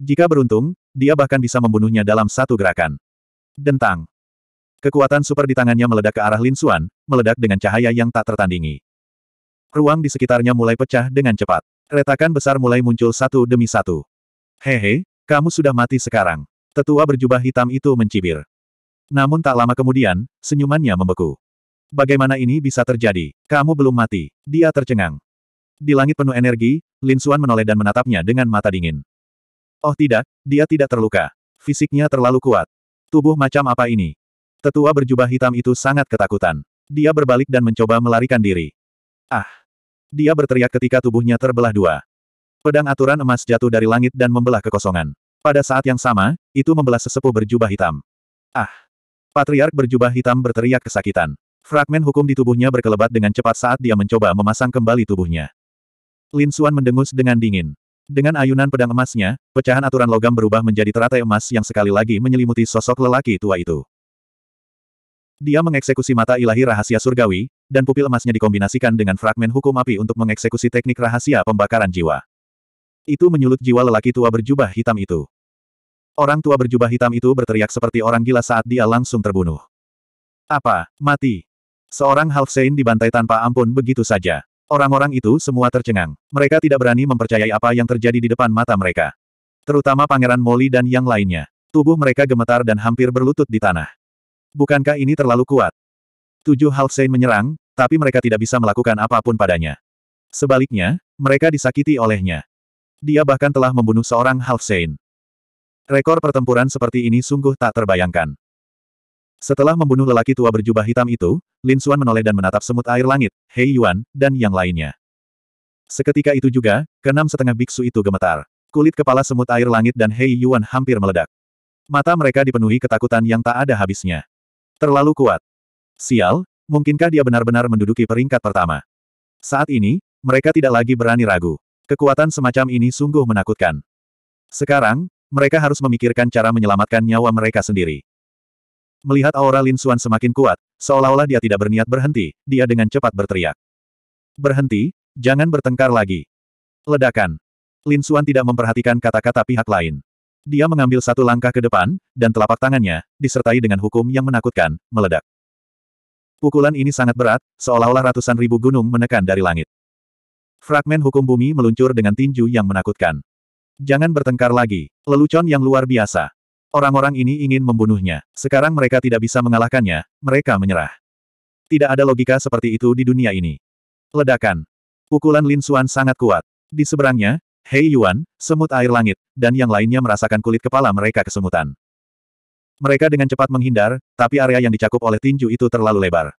A: Jika beruntung, dia bahkan bisa membunuhnya dalam satu gerakan. Dentang. Kekuatan super di tangannya meledak ke arah Lin Xuan, meledak dengan cahaya yang tak tertandingi. Ruang di sekitarnya mulai pecah dengan cepat. Retakan besar mulai muncul satu demi satu. Hehe, kamu sudah mati sekarang. Tetua berjubah hitam itu mencibir. Namun tak lama kemudian, senyumannya membeku. Bagaimana ini bisa terjadi? Kamu belum mati. Dia tercengang. Di langit penuh energi, Lin Xuan menoleh dan menatapnya dengan mata dingin. Oh tidak, dia tidak terluka. Fisiknya terlalu kuat. Tubuh macam apa ini? Tetua berjubah hitam itu sangat ketakutan. Dia berbalik dan mencoba melarikan diri. Ah! Dia berteriak ketika tubuhnya terbelah dua. Pedang aturan emas jatuh dari langit dan membelah kekosongan. Pada saat yang sama, itu membelah sesepuh berjubah hitam. Ah! Patriark berjubah hitam berteriak kesakitan. Fragmen hukum di tubuhnya berkelebat dengan cepat saat dia mencoba memasang kembali tubuhnya. Lin Xuan mendengus dengan dingin. Dengan ayunan pedang emasnya, pecahan aturan logam berubah menjadi teratai emas yang sekali lagi menyelimuti sosok lelaki tua itu. Dia mengeksekusi mata ilahi rahasia surgawi, dan pupil emasnya dikombinasikan dengan fragmen hukum api untuk mengeksekusi teknik rahasia pembakaran jiwa. Itu menyulut jiwa lelaki tua berjubah hitam itu. Orang tua berjubah hitam itu berteriak seperti orang gila saat dia langsung terbunuh. Apa, mati? Seorang Half Saint dibantai tanpa ampun begitu saja. Orang-orang itu semua tercengang. Mereka tidak berani mempercayai apa yang terjadi di depan mata mereka. Terutama Pangeran Molly dan yang lainnya. Tubuh mereka gemetar dan hampir berlutut di tanah. Bukankah ini terlalu kuat? Tujuh Half Saint menyerang, tapi mereka tidak bisa melakukan apa pun padanya. Sebaliknya, mereka disakiti olehnya. Dia bahkan telah membunuh seorang Half Saint. Rekor pertempuran seperti ini sungguh tak terbayangkan. Setelah membunuh lelaki tua berjubah hitam itu, Lin Xuan menoleh dan menatap semut air langit, Hei Yuan, dan yang lainnya. Seketika itu juga, keenam setengah biksu itu gemetar. Kulit kepala semut air langit dan Hei Yuan hampir meledak. Mata mereka dipenuhi ketakutan yang tak ada habisnya. Terlalu kuat. Sial, mungkinkah dia benar-benar menduduki peringkat pertama? Saat ini, mereka tidak lagi berani ragu. Kekuatan semacam ini sungguh menakutkan. Sekarang, mereka harus memikirkan cara menyelamatkan nyawa mereka sendiri. Melihat aura Lin Xuan semakin kuat, seolah-olah dia tidak berniat berhenti, dia dengan cepat berteriak. Berhenti, jangan bertengkar lagi. Ledakan. Lin Xuan tidak memperhatikan kata-kata pihak lain. Dia mengambil satu langkah ke depan, dan telapak tangannya, disertai dengan hukum yang menakutkan, meledak. Pukulan ini sangat berat, seolah-olah ratusan ribu gunung menekan dari langit. Fragmen hukum bumi meluncur dengan tinju yang menakutkan. Jangan bertengkar lagi. Lelucon yang luar biasa. Orang-orang ini ingin membunuhnya. Sekarang mereka tidak bisa mengalahkannya, mereka menyerah. Tidak ada logika seperti itu di dunia ini. Ledakan. Pukulan Lin Xuan sangat kuat. Di seberangnya, Hei Yuan, semut air langit, dan yang lainnya merasakan kulit kepala mereka kesemutan. Mereka dengan cepat menghindar, tapi area yang dicakup oleh tinju itu terlalu lebar.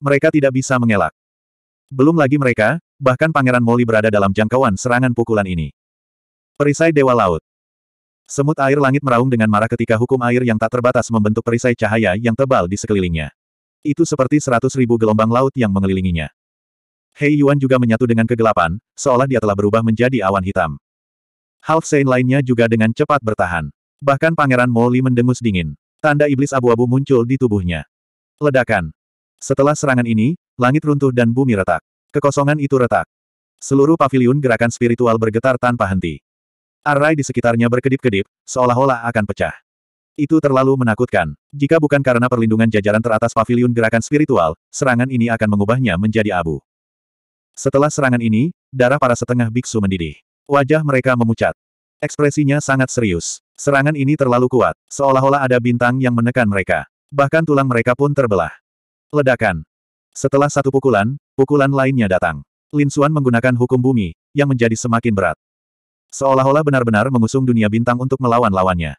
A: Mereka tidak bisa mengelak. Belum lagi mereka, bahkan Pangeran Molly berada dalam jangkauan serangan pukulan ini. Perisai Dewa Laut Semut air langit meraung dengan marah ketika hukum air yang tak terbatas membentuk perisai cahaya yang tebal di sekelilingnya. Itu seperti seratus ribu gelombang laut yang mengelilinginya. Hei Yuan juga menyatu dengan kegelapan, seolah dia telah berubah menjadi awan hitam. Half Saint lainnya juga dengan cepat bertahan. Bahkan Pangeran Molly mendengus dingin. Tanda iblis abu-abu muncul di tubuhnya. Ledakan. Setelah serangan ini, langit runtuh dan bumi retak. Kekosongan itu retak. Seluruh paviliun gerakan spiritual bergetar tanpa henti. Arai di sekitarnya berkedip-kedip, seolah-olah akan pecah. Itu terlalu menakutkan. Jika bukan karena perlindungan jajaran teratas paviliun gerakan spiritual, serangan ini akan mengubahnya menjadi abu. Setelah serangan ini, darah para setengah biksu mendidih. Wajah mereka memucat. Ekspresinya sangat serius. Serangan ini terlalu kuat, seolah-olah ada bintang yang menekan mereka. Bahkan tulang mereka pun terbelah. Ledakan. Setelah satu pukulan, pukulan lainnya datang. Lin Xuan menggunakan hukum bumi, yang menjadi semakin berat. Seolah-olah benar-benar mengusung dunia bintang untuk melawan lawannya.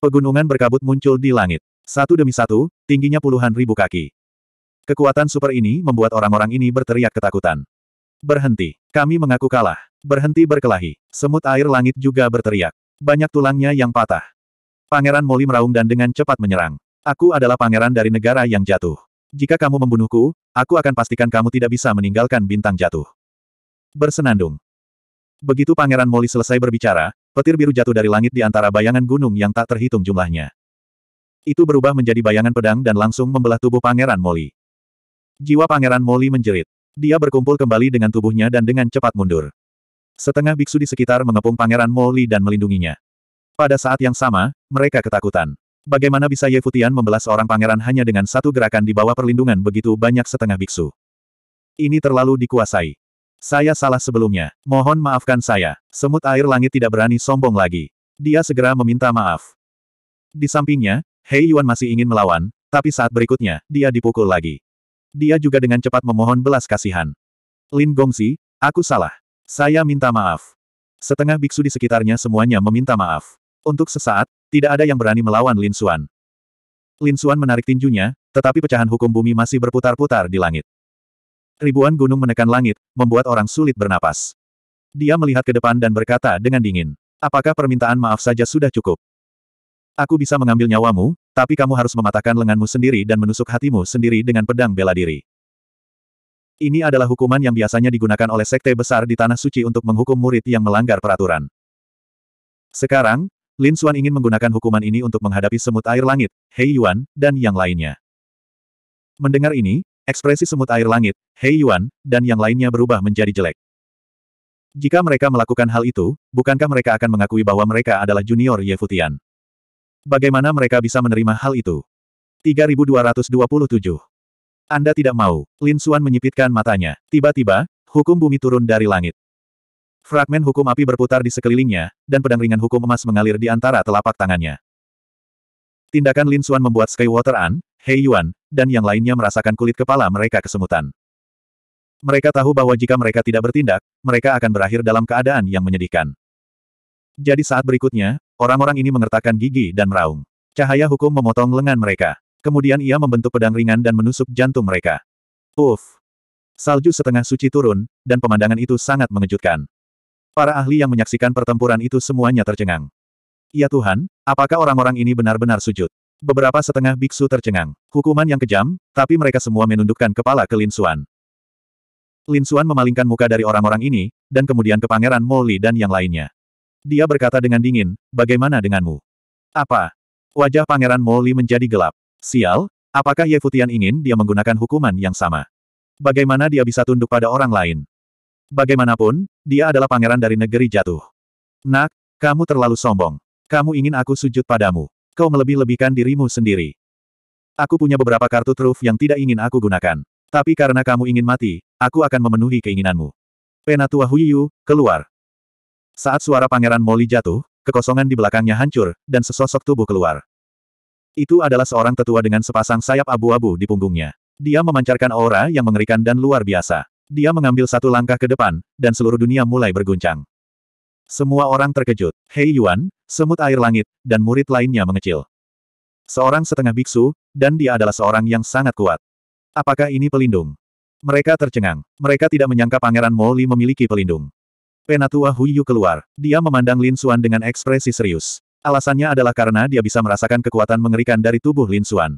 A: Pegunungan berkabut muncul di langit. Satu demi satu, tingginya puluhan ribu kaki. Kekuatan super ini membuat orang-orang ini berteriak ketakutan. Berhenti. Kami mengaku kalah. Berhenti berkelahi. Semut air langit juga berteriak. Banyak tulangnya yang patah. Pangeran Molly meraung dan dengan cepat menyerang. Aku adalah pangeran dari negara yang jatuh. Jika kamu membunuhku, aku akan pastikan kamu tidak bisa meninggalkan bintang jatuh. Bersenandung. Begitu Pangeran Molly selesai berbicara, petir biru jatuh dari langit di antara bayangan gunung yang tak terhitung jumlahnya. Itu berubah menjadi bayangan pedang dan langsung membelah tubuh Pangeran Molly. Jiwa Pangeran Molly menjerit. Dia berkumpul kembali dengan tubuhnya dan dengan cepat mundur. Setengah biksu di sekitar mengepung Pangeran Molly dan melindunginya. Pada saat yang sama, mereka ketakutan. Bagaimana bisa Ye Futian membelas seorang pangeran hanya dengan satu gerakan di bawah perlindungan begitu banyak setengah biksu? Ini terlalu dikuasai. Saya salah sebelumnya. Mohon maafkan saya. Semut air langit tidak berani sombong lagi. Dia segera meminta maaf. Di sampingnya, Hei Yuan masih ingin melawan, tapi saat berikutnya, dia dipukul lagi. Dia juga dengan cepat memohon belas kasihan. Lin Gongxi, aku salah. Saya minta maaf. Setengah biksu di sekitarnya semuanya meminta maaf. Untuk sesaat, tidak ada yang berani melawan Lin Xuan. Lin Xuan menarik tinjunya, tetapi pecahan hukum bumi masih berputar-putar di langit. Ribuan gunung menekan langit, membuat orang sulit bernapas. Dia melihat ke depan dan berkata dengan dingin. Apakah permintaan maaf saja sudah cukup? Aku bisa mengambil nyawamu, tapi kamu harus mematahkan lenganmu sendiri dan menusuk hatimu sendiri dengan pedang bela diri. Ini adalah hukuman yang biasanya digunakan oleh sekte besar di Tanah Suci untuk menghukum murid yang melanggar peraturan. Sekarang, Lin Xuan ingin menggunakan hukuman ini untuk menghadapi semut air langit, Hei Yuan, dan yang lainnya. Mendengar ini, ekspresi semut air langit, Hei Yuan, dan yang lainnya berubah menjadi jelek. Jika mereka melakukan hal itu, bukankah mereka akan mengakui bahwa mereka adalah junior Ye Futian? Bagaimana mereka bisa menerima hal itu? 3227. Anda tidak mau. Lin Xuan menyipitkan matanya. Tiba-tiba, hukum bumi turun dari langit. Fragmen hukum api berputar di sekelilingnya, dan pedang ringan hukum emas mengalir di antara telapak tangannya. Tindakan Lin Xuan membuat Skywater An, Hei Yuan, dan yang lainnya merasakan kulit kepala mereka kesemutan. Mereka tahu bahwa jika mereka tidak bertindak, mereka akan berakhir dalam keadaan yang menyedihkan. Jadi saat berikutnya, Orang-orang ini mengertakkan gigi dan meraung. Cahaya hukum memotong lengan mereka. Kemudian ia membentuk pedang ringan dan menusuk jantung mereka. Uff! Salju setengah suci turun, dan pemandangan itu sangat mengejutkan. Para ahli yang menyaksikan pertempuran itu semuanya tercengang. Ya Tuhan, apakah orang-orang ini benar-benar sujud? Beberapa setengah biksu tercengang. Hukuman yang kejam, tapi mereka semua menundukkan kepala ke Lin Xuan. Lin Xuan memalingkan muka dari orang-orang ini, dan kemudian ke Pangeran Molly dan yang lainnya. Dia berkata dengan dingin, bagaimana denganmu? Apa? Wajah Pangeran Molly menjadi gelap. Sial, apakah Ye Futian ingin dia menggunakan hukuman yang sama? Bagaimana dia bisa tunduk pada orang lain? Bagaimanapun, dia adalah pangeran dari negeri jatuh. Nak, kamu terlalu sombong. Kamu ingin aku sujud padamu. Kau melebih-lebihkan dirimu sendiri. Aku punya beberapa kartu truf yang tidak ingin aku gunakan. Tapi karena kamu ingin mati, aku akan memenuhi keinginanmu. Penatua Huiyu, keluar. Saat suara Pangeran Molly jatuh, kekosongan di belakangnya hancur, dan sesosok tubuh keluar. Itu adalah seorang tetua dengan sepasang sayap abu-abu di punggungnya. Dia memancarkan aura yang mengerikan dan luar biasa. Dia mengambil satu langkah ke depan, dan seluruh dunia mulai berguncang. Semua orang terkejut. Hei Yuan, semut air langit, dan murid lainnya mengecil. Seorang setengah biksu, dan dia adalah seorang yang sangat kuat. Apakah ini pelindung? Mereka tercengang. Mereka tidak menyangka Pangeran Molly memiliki pelindung. Penatua Huiyu keluar. Dia memandang Lin Xuan dengan ekspresi serius. Alasannya adalah karena dia bisa merasakan kekuatan mengerikan dari tubuh Lin Xuan.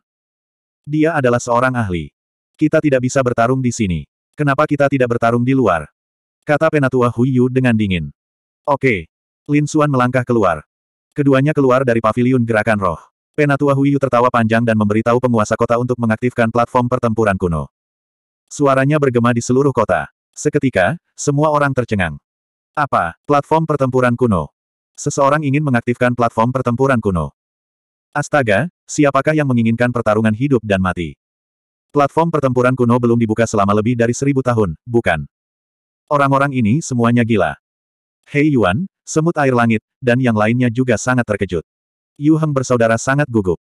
A: Dia adalah seorang ahli. Kita tidak bisa bertarung di sini. Kenapa kita tidak bertarung di luar? Kata Penatua Huiyu dengan dingin. Oke. Lin Xuan melangkah keluar. Keduanya keluar dari paviliun gerakan roh. Penatua Huiyu tertawa panjang dan memberitahu penguasa kota untuk mengaktifkan platform pertempuran kuno. Suaranya bergema di seluruh kota. Seketika, semua orang tercengang. Apa? Platform pertempuran kuno. Seseorang ingin mengaktifkan platform pertempuran kuno. Astaga, siapakah yang menginginkan pertarungan hidup dan mati? Platform pertempuran kuno belum dibuka selama lebih dari seribu tahun, bukan? Orang-orang ini semuanya gila. Hei Yuan, semut air langit, dan yang lainnya juga sangat terkejut. Yu Heng bersaudara sangat gugup.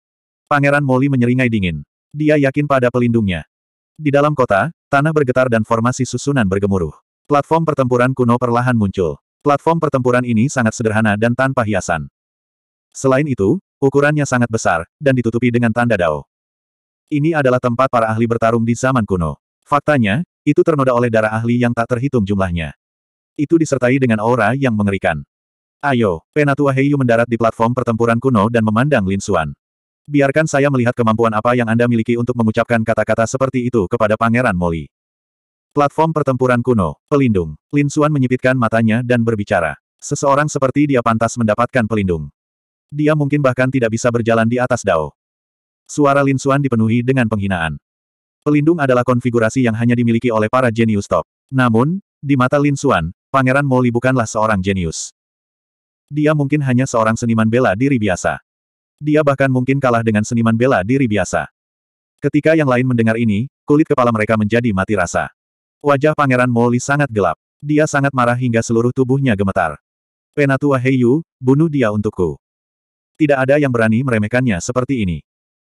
A: Pangeran Molly menyeringai dingin. Dia yakin pada pelindungnya. Di dalam kota, tanah bergetar dan formasi susunan bergemuruh. Platform pertempuran kuno perlahan muncul. Platform pertempuran ini sangat sederhana dan tanpa hiasan. Selain itu, ukurannya sangat besar, dan ditutupi dengan tanda Dao. Ini adalah tempat para ahli bertarung di zaman kuno. Faktanya, itu ternoda oleh darah ahli yang tak terhitung jumlahnya. Itu disertai dengan aura yang mengerikan. Ayo, Penatua Heiyu mendarat di platform pertempuran kuno dan memandang Lin Xuan. Biarkan saya melihat kemampuan apa yang Anda miliki untuk mengucapkan kata-kata seperti itu kepada Pangeran Molly. Platform pertempuran kuno, pelindung. Lin Xuan menyipitkan matanya dan berbicara. Seseorang seperti dia pantas mendapatkan pelindung. Dia mungkin bahkan tidak bisa berjalan di atas dao. Suara Lin Xuan dipenuhi dengan penghinaan. Pelindung adalah konfigurasi yang hanya dimiliki oleh para jenius top. Namun, di mata Lin Xuan, Pangeran Molly bukanlah seorang jenius. Dia mungkin hanya seorang seniman bela diri biasa. Dia bahkan mungkin kalah dengan seniman bela diri biasa. Ketika yang lain mendengar ini, kulit kepala mereka menjadi mati rasa. Wajah Pangeran Molly sangat gelap. Dia sangat marah hingga seluruh tubuhnya gemetar. Penatua Heiyu, bunuh dia untukku. Tidak ada yang berani meremehkannya seperti ini.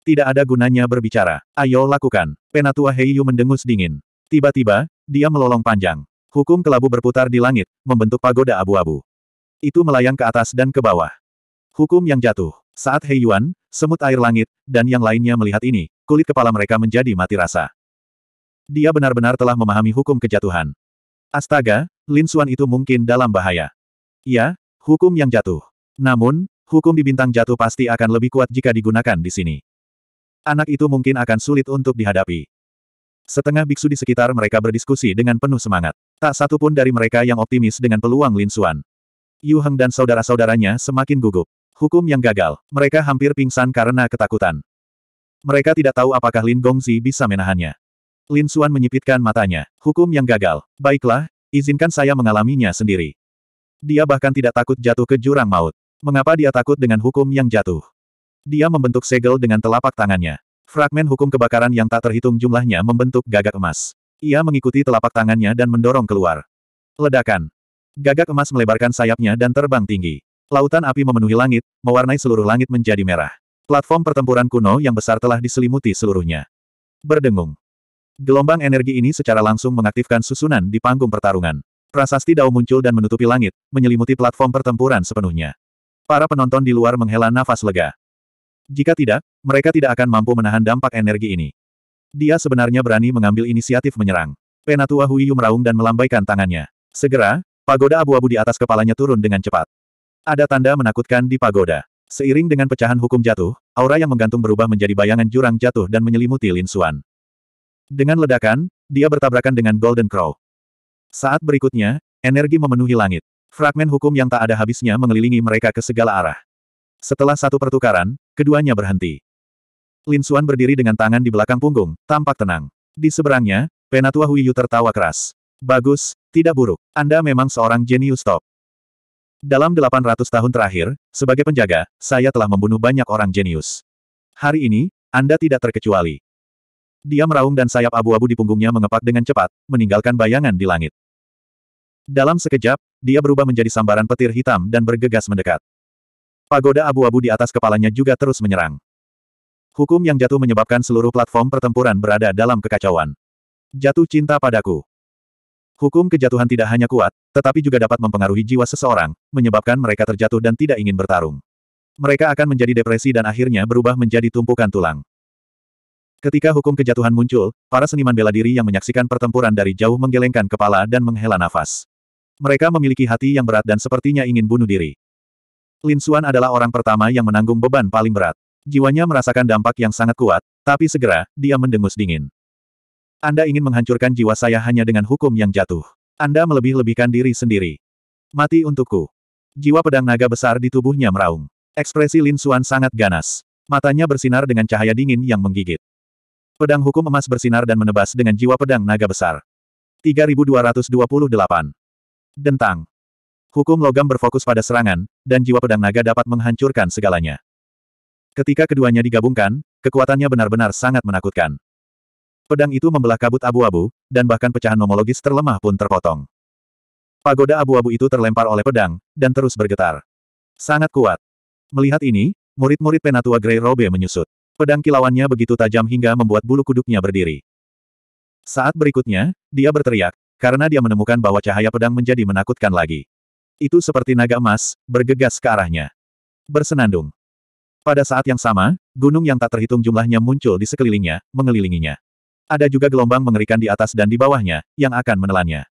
A: Tidak ada gunanya berbicara. Ayo lakukan. Penatua Heiyu mendengus dingin. Tiba-tiba, dia melolong panjang. Hukum kelabu berputar di langit, membentuk pagoda abu-abu. Itu melayang ke atas dan ke bawah. Hukum yang jatuh. Saat Heiyuan, semut air langit, dan yang lainnya melihat ini, kulit kepala mereka menjadi mati rasa. Dia benar-benar telah memahami hukum kejatuhan. Astaga, Lin Xuan itu mungkin dalam bahaya. Ya, hukum yang jatuh. Namun, hukum di bintang jatuh pasti akan lebih kuat jika digunakan di sini. Anak itu mungkin akan sulit untuk dihadapi. Setengah biksu di sekitar mereka berdiskusi dengan penuh semangat. Tak satu pun dari mereka yang optimis dengan peluang Lin Xuan. Yu Heng dan saudara-saudaranya semakin gugup. Hukum yang gagal. Mereka hampir pingsan karena ketakutan. Mereka tidak tahu apakah Lin Gongzi bisa menahannya. Lin Xuan menyipitkan matanya. Hukum yang gagal. Baiklah, izinkan saya mengalaminya sendiri. Dia bahkan tidak takut jatuh ke jurang maut. Mengapa dia takut dengan hukum yang jatuh? Dia membentuk segel dengan telapak tangannya. Fragmen hukum kebakaran yang tak terhitung jumlahnya membentuk gagak emas. Ia mengikuti telapak tangannya dan mendorong keluar. Ledakan. Gagak emas melebarkan sayapnya dan terbang tinggi. Lautan api memenuhi langit, mewarnai seluruh langit menjadi merah. Platform pertempuran kuno yang besar telah diselimuti seluruhnya. Berdengung. Gelombang energi ini secara langsung mengaktifkan susunan di panggung pertarungan. Prasasti Dao muncul dan menutupi langit, menyelimuti platform pertempuran sepenuhnya. Para penonton di luar menghela nafas lega. Jika tidak, mereka tidak akan mampu menahan dampak energi ini. Dia sebenarnya berani mengambil inisiatif menyerang. Penatua Huiyu meraung dan melambaikan tangannya. Segera, pagoda abu-abu di atas kepalanya turun dengan cepat. Ada tanda menakutkan di pagoda. Seiring dengan pecahan hukum jatuh, aura yang menggantung berubah menjadi bayangan jurang jatuh dan menyelimuti Lin Xuan. Dengan ledakan, dia bertabrakan dengan Golden Crow. Saat berikutnya, energi memenuhi langit. Fragmen hukum yang tak ada habisnya mengelilingi mereka ke segala arah. Setelah satu pertukaran, keduanya berhenti. Lin Xuan berdiri dengan tangan di belakang punggung, tampak tenang. Di seberangnya, Penatua Huiyu tertawa keras. Bagus, tidak buruk. Anda memang seorang jenius top. Dalam 800 tahun terakhir, sebagai penjaga, saya telah membunuh banyak orang jenius. Hari ini, Anda tidak terkecuali. Dia meraung dan sayap abu-abu di punggungnya mengepak dengan cepat, meninggalkan bayangan di langit. Dalam sekejap, dia berubah menjadi sambaran petir hitam dan bergegas mendekat. Pagoda abu-abu di atas kepalanya juga terus menyerang. Hukum yang jatuh menyebabkan seluruh platform pertempuran berada dalam kekacauan. Jatuh cinta padaku. Hukum kejatuhan tidak hanya kuat, tetapi juga dapat mempengaruhi jiwa seseorang, menyebabkan mereka terjatuh dan tidak ingin bertarung. Mereka akan menjadi depresi dan akhirnya berubah menjadi tumpukan tulang. Ketika hukum kejatuhan muncul, para seniman bela diri yang menyaksikan pertempuran dari jauh menggelengkan kepala dan menghela nafas. Mereka memiliki hati yang berat dan sepertinya ingin bunuh diri. Lin Xuan adalah orang pertama yang menanggung beban paling berat. Jiwanya merasakan dampak yang sangat kuat, tapi segera, dia mendengus dingin. Anda ingin menghancurkan jiwa saya hanya dengan hukum yang jatuh. Anda melebih-lebihkan diri sendiri. Mati untukku. Jiwa pedang naga besar di tubuhnya meraung. Ekspresi Lin Xuan sangat ganas. Matanya bersinar dengan cahaya dingin yang menggigit. Pedang hukum emas bersinar dan menebas dengan jiwa pedang naga besar. 3228. Dentang. Hukum logam berfokus pada serangan, dan jiwa pedang naga dapat menghancurkan segalanya. Ketika keduanya digabungkan, kekuatannya benar-benar sangat menakutkan. Pedang itu membelah kabut abu-abu, dan bahkan pecahan nomologis terlemah pun terpotong. Pagoda abu-abu itu terlempar oleh pedang, dan terus bergetar. Sangat kuat. Melihat ini, murid-murid penatua Grey Robe menyusut. Pedang kilauannya begitu tajam hingga membuat bulu kuduknya berdiri. Saat berikutnya, dia berteriak, karena dia menemukan bahwa cahaya pedang menjadi menakutkan lagi. Itu seperti naga emas, bergegas ke arahnya. Bersenandung. Pada saat yang sama, gunung yang tak terhitung jumlahnya muncul di sekelilingnya, mengelilinginya. Ada juga gelombang mengerikan di atas dan di bawahnya, yang akan menelannya.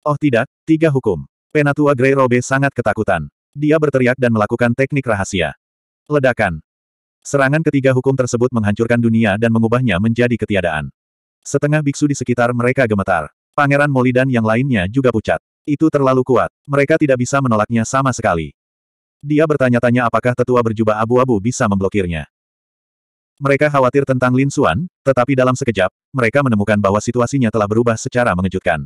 A: Oh tidak, tiga hukum. Penatua Grey Robe sangat ketakutan. Dia berteriak dan melakukan teknik rahasia. Ledakan. Serangan ketiga hukum tersebut menghancurkan dunia dan mengubahnya menjadi ketiadaan. Setengah biksu di sekitar mereka gemetar. Pangeran Moli dan yang lainnya juga pucat. Itu terlalu kuat. Mereka tidak bisa menolaknya sama sekali. Dia bertanya-tanya apakah tetua berjubah abu-abu bisa memblokirnya. Mereka khawatir tentang Lin Xuan, tetapi dalam sekejap, mereka menemukan bahwa situasinya telah berubah secara mengejutkan.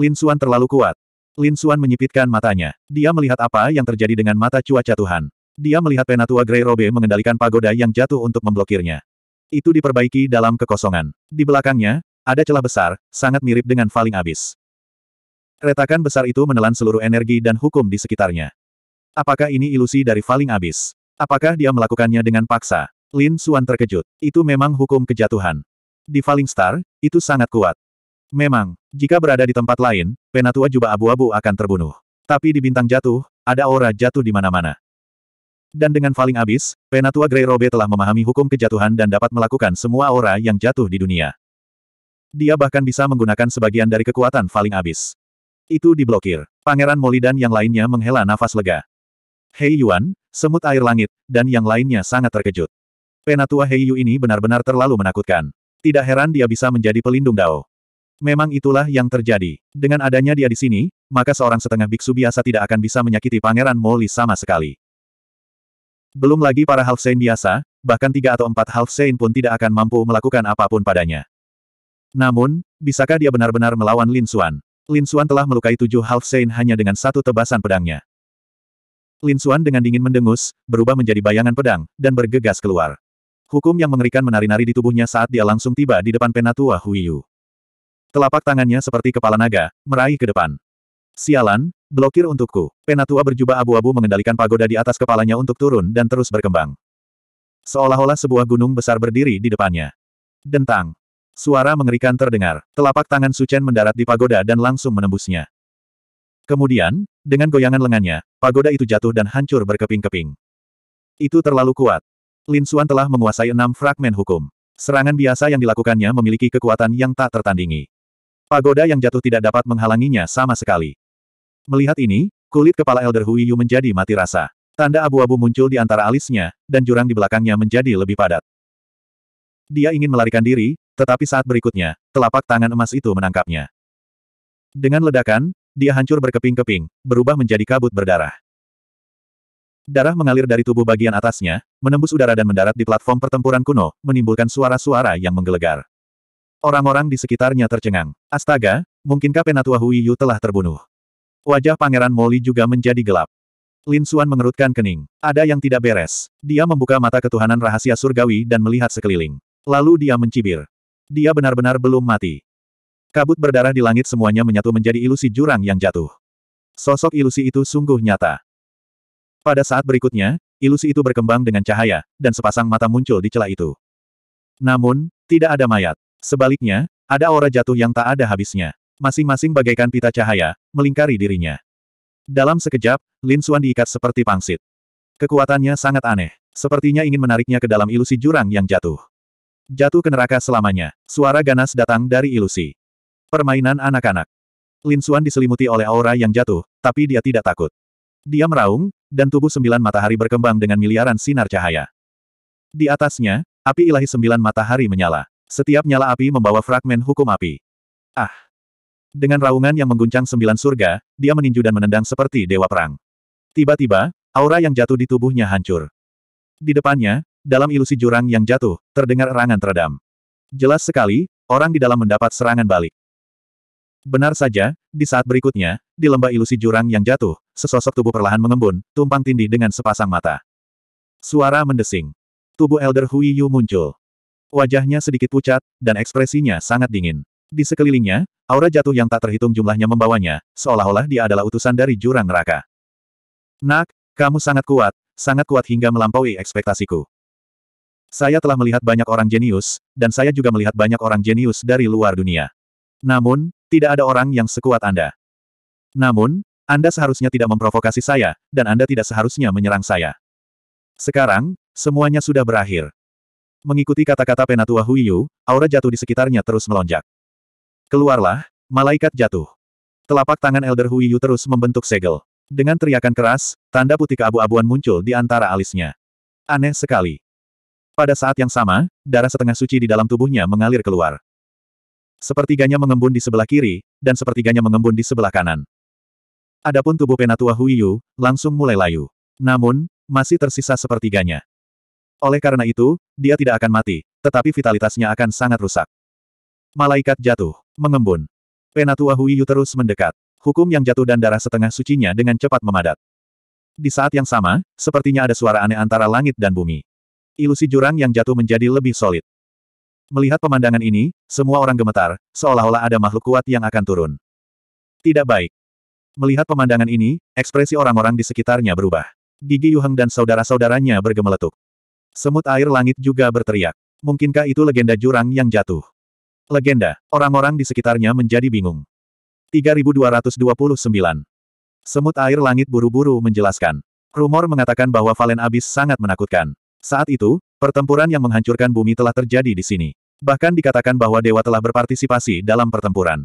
A: Lin Xuan terlalu kuat. Lin Xuan menyipitkan matanya. Dia melihat apa yang terjadi dengan mata cuaca Tuhan. Dia melihat penatua Grey Robe mengendalikan pagoda yang jatuh untuk memblokirnya. Itu diperbaiki dalam kekosongan. Di belakangnya, ada celah besar, sangat mirip dengan Faling Abyss. Retakan besar itu menelan seluruh energi dan hukum di sekitarnya. Apakah ini ilusi dari Faling Abyss? Apakah dia melakukannya dengan paksa? Lin Xuan terkejut. Itu memang hukum kejatuhan. Di Falling Star, itu sangat kuat. Memang, jika berada di tempat lain, penatua jubah abu-abu akan terbunuh. Tapi di bintang jatuh, ada aura jatuh di mana-mana. Dan dengan Falling Abyss, penatua Grey Robe telah memahami hukum kejatuhan dan dapat melakukan semua aura yang jatuh di dunia. Dia bahkan bisa menggunakan sebagian dari kekuatan Falling Abyss. Itu diblokir. Pangeran Molly dan yang lainnya menghela nafas lega. Hei Yuan, semut air langit, dan yang lainnya sangat terkejut. Penatua Heiyu ini benar-benar terlalu menakutkan. Tidak heran dia bisa menjadi pelindung Dao. Memang itulah yang terjadi. Dengan adanya dia di sini, maka seorang setengah biksu biasa tidak akan bisa menyakiti Pangeran Molly sama sekali. Belum lagi para Half Saint biasa, bahkan tiga atau empat Half Saint pun tidak akan mampu melakukan apa pun padanya. Namun, bisakah dia benar-benar melawan Lin Xuan? Lin Xuan telah melukai tujuh Half Saint hanya dengan satu tebasan pedangnya. Lin Xuan dengan dingin mendengus, berubah menjadi bayangan pedang, dan bergegas keluar. Hukum yang mengerikan menari-nari di tubuhnya saat dia langsung tiba di depan penatua Huiyu. Telapak tangannya seperti kepala naga, meraih ke depan. Sialan, blokir untukku. Penatua berjubah abu-abu mengendalikan pagoda di atas kepalanya untuk turun dan terus berkembang. Seolah-olah sebuah gunung besar berdiri di depannya. Dentang. Suara mengerikan terdengar. Telapak tangan Suchen mendarat di pagoda dan langsung menembusnya. Kemudian, dengan goyangan lengannya, pagoda itu jatuh dan hancur berkeping-keping. Itu terlalu kuat. Lin Xuan telah menguasai enam fragmen hukum. Serangan biasa yang dilakukannya memiliki kekuatan yang tak tertandingi. Pagoda yang jatuh tidak dapat menghalanginya sama sekali. Melihat ini, kulit kepala Elder Hui Yu menjadi mati rasa. Tanda abu-abu muncul di antara alisnya, dan jurang di belakangnya menjadi lebih padat. Dia ingin melarikan diri, tetapi saat berikutnya, telapak tangan emas itu menangkapnya. Dengan ledakan, dia hancur berkeping-keping, berubah menjadi kabut berdarah. Darah mengalir dari tubuh bagian atasnya, menembus udara dan mendarat di platform pertempuran kuno, menimbulkan suara-suara yang menggelegar. Orang-orang di sekitarnya tercengang. Astaga, Mungkinkah penatua Hui Yu telah terbunuh? Wajah Pangeran Molly juga menjadi gelap. Lin Xuan mengerutkan kening. Ada yang tidak beres. Dia membuka mata ketuhanan rahasia surgawi dan melihat sekeliling. Lalu dia mencibir. Dia benar-benar belum mati. Kabut berdarah di langit semuanya menyatu menjadi ilusi jurang yang jatuh. Sosok ilusi itu sungguh nyata. Pada saat berikutnya, ilusi itu berkembang dengan cahaya, dan sepasang mata muncul di celah itu. Namun, tidak ada mayat. Sebaliknya, ada aura jatuh yang tak ada habisnya. Masing-masing bagaikan pita cahaya, melingkari dirinya. Dalam sekejap, Lin Xuan diikat seperti pangsit. Kekuatannya sangat aneh. Sepertinya ingin menariknya ke dalam ilusi jurang yang jatuh. Jatuh ke neraka selamanya. Suara ganas datang dari ilusi. Permainan anak-anak. Lin Xuan diselimuti oleh aura yang jatuh, tapi dia tidak takut. Dia meraung, dan tubuh sembilan matahari berkembang dengan miliaran sinar cahaya. Di atasnya, api ilahi sembilan matahari menyala. Setiap nyala api membawa fragmen hukum api. Ah! Dengan raungan yang mengguncang sembilan surga, dia meninju dan menendang seperti dewa perang. Tiba-tiba, aura yang jatuh di tubuhnya hancur. Di depannya, dalam ilusi jurang yang jatuh, terdengar erangan teredam. Jelas sekali, orang di dalam mendapat serangan balik. Benar saja, di saat berikutnya, di lembah ilusi jurang yang jatuh, sesosok tubuh perlahan mengembun, tumpang tindih dengan sepasang mata. Suara mendesing. Tubuh Elder Hui Yu muncul. Wajahnya sedikit pucat, dan ekspresinya sangat dingin. Di sekelilingnya, aura jatuh yang tak terhitung jumlahnya membawanya, seolah-olah dia adalah utusan dari jurang neraka. Nak, kamu sangat kuat, sangat kuat hingga melampaui ekspektasiku. Saya telah melihat banyak orang jenius, dan saya juga melihat banyak orang jenius dari luar dunia. Namun, tidak ada orang yang sekuat Anda. Namun, Anda seharusnya tidak memprovokasi saya, dan Anda tidak seharusnya menyerang saya. Sekarang, semuanya sudah berakhir. Mengikuti kata-kata penatua Huiyu, aura jatuh di sekitarnya terus melonjak. Keluarlah, malaikat jatuh. Telapak tangan Elder Yu terus membentuk segel. Dengan teriakan keras, tanda putih keabu-abuan muncul di antara alisnya. Aneh sekali. Pada saat yang sama, darah setengah suci di dalam tubuhnya mengalir keluar. Sepertiganya mengembun di sebelah kiri, dan sepertiganya mengembun di sebelah kanan. Adapun tubuh penatua Yu langsung mulai layu. Namun, masih tersisa sepertiganya. Oleh karena itu, dia tidak akan mati, tetapi vitalitasnya akan sangat rusak. Malaikat jatuh. Mengembun. Penatua Yu terus mendekat. Hukum yang jatuh dan darah setengah sucinya dengan cepat memadat. Di saat yang sama, sepertinya ada suara aneh antara langit dan bumi. Ilusi jurang yang jatuh menjadi lebih solid. Melihat pemandangan ini, semua orang gemetar, seolah-olah ada makhluk kuat yang akan turun. Tidak baik. Melihat pemandangan ini, ekspresi orang-orang di sekitarnya berubah. Gigi Yuheng dan saudara-saudaranya bergemeletuk. Semut air langit juga berteriak. Mungkinkah itu legenda jurang yang jatuh? Legenda. Orang-orang di sekitarnya menjadi bingung. 3229. Semut air langit buru-buru menjelaskan. Rumor mengatakan bahwa Valen Abyss sangat menakutkan. Saat itu, pertempuran yang menghancurkan bumi telah terjadi di sini. Bahkan dikatakan bahwa dewa telah berpartisipasi dalam pertempuran.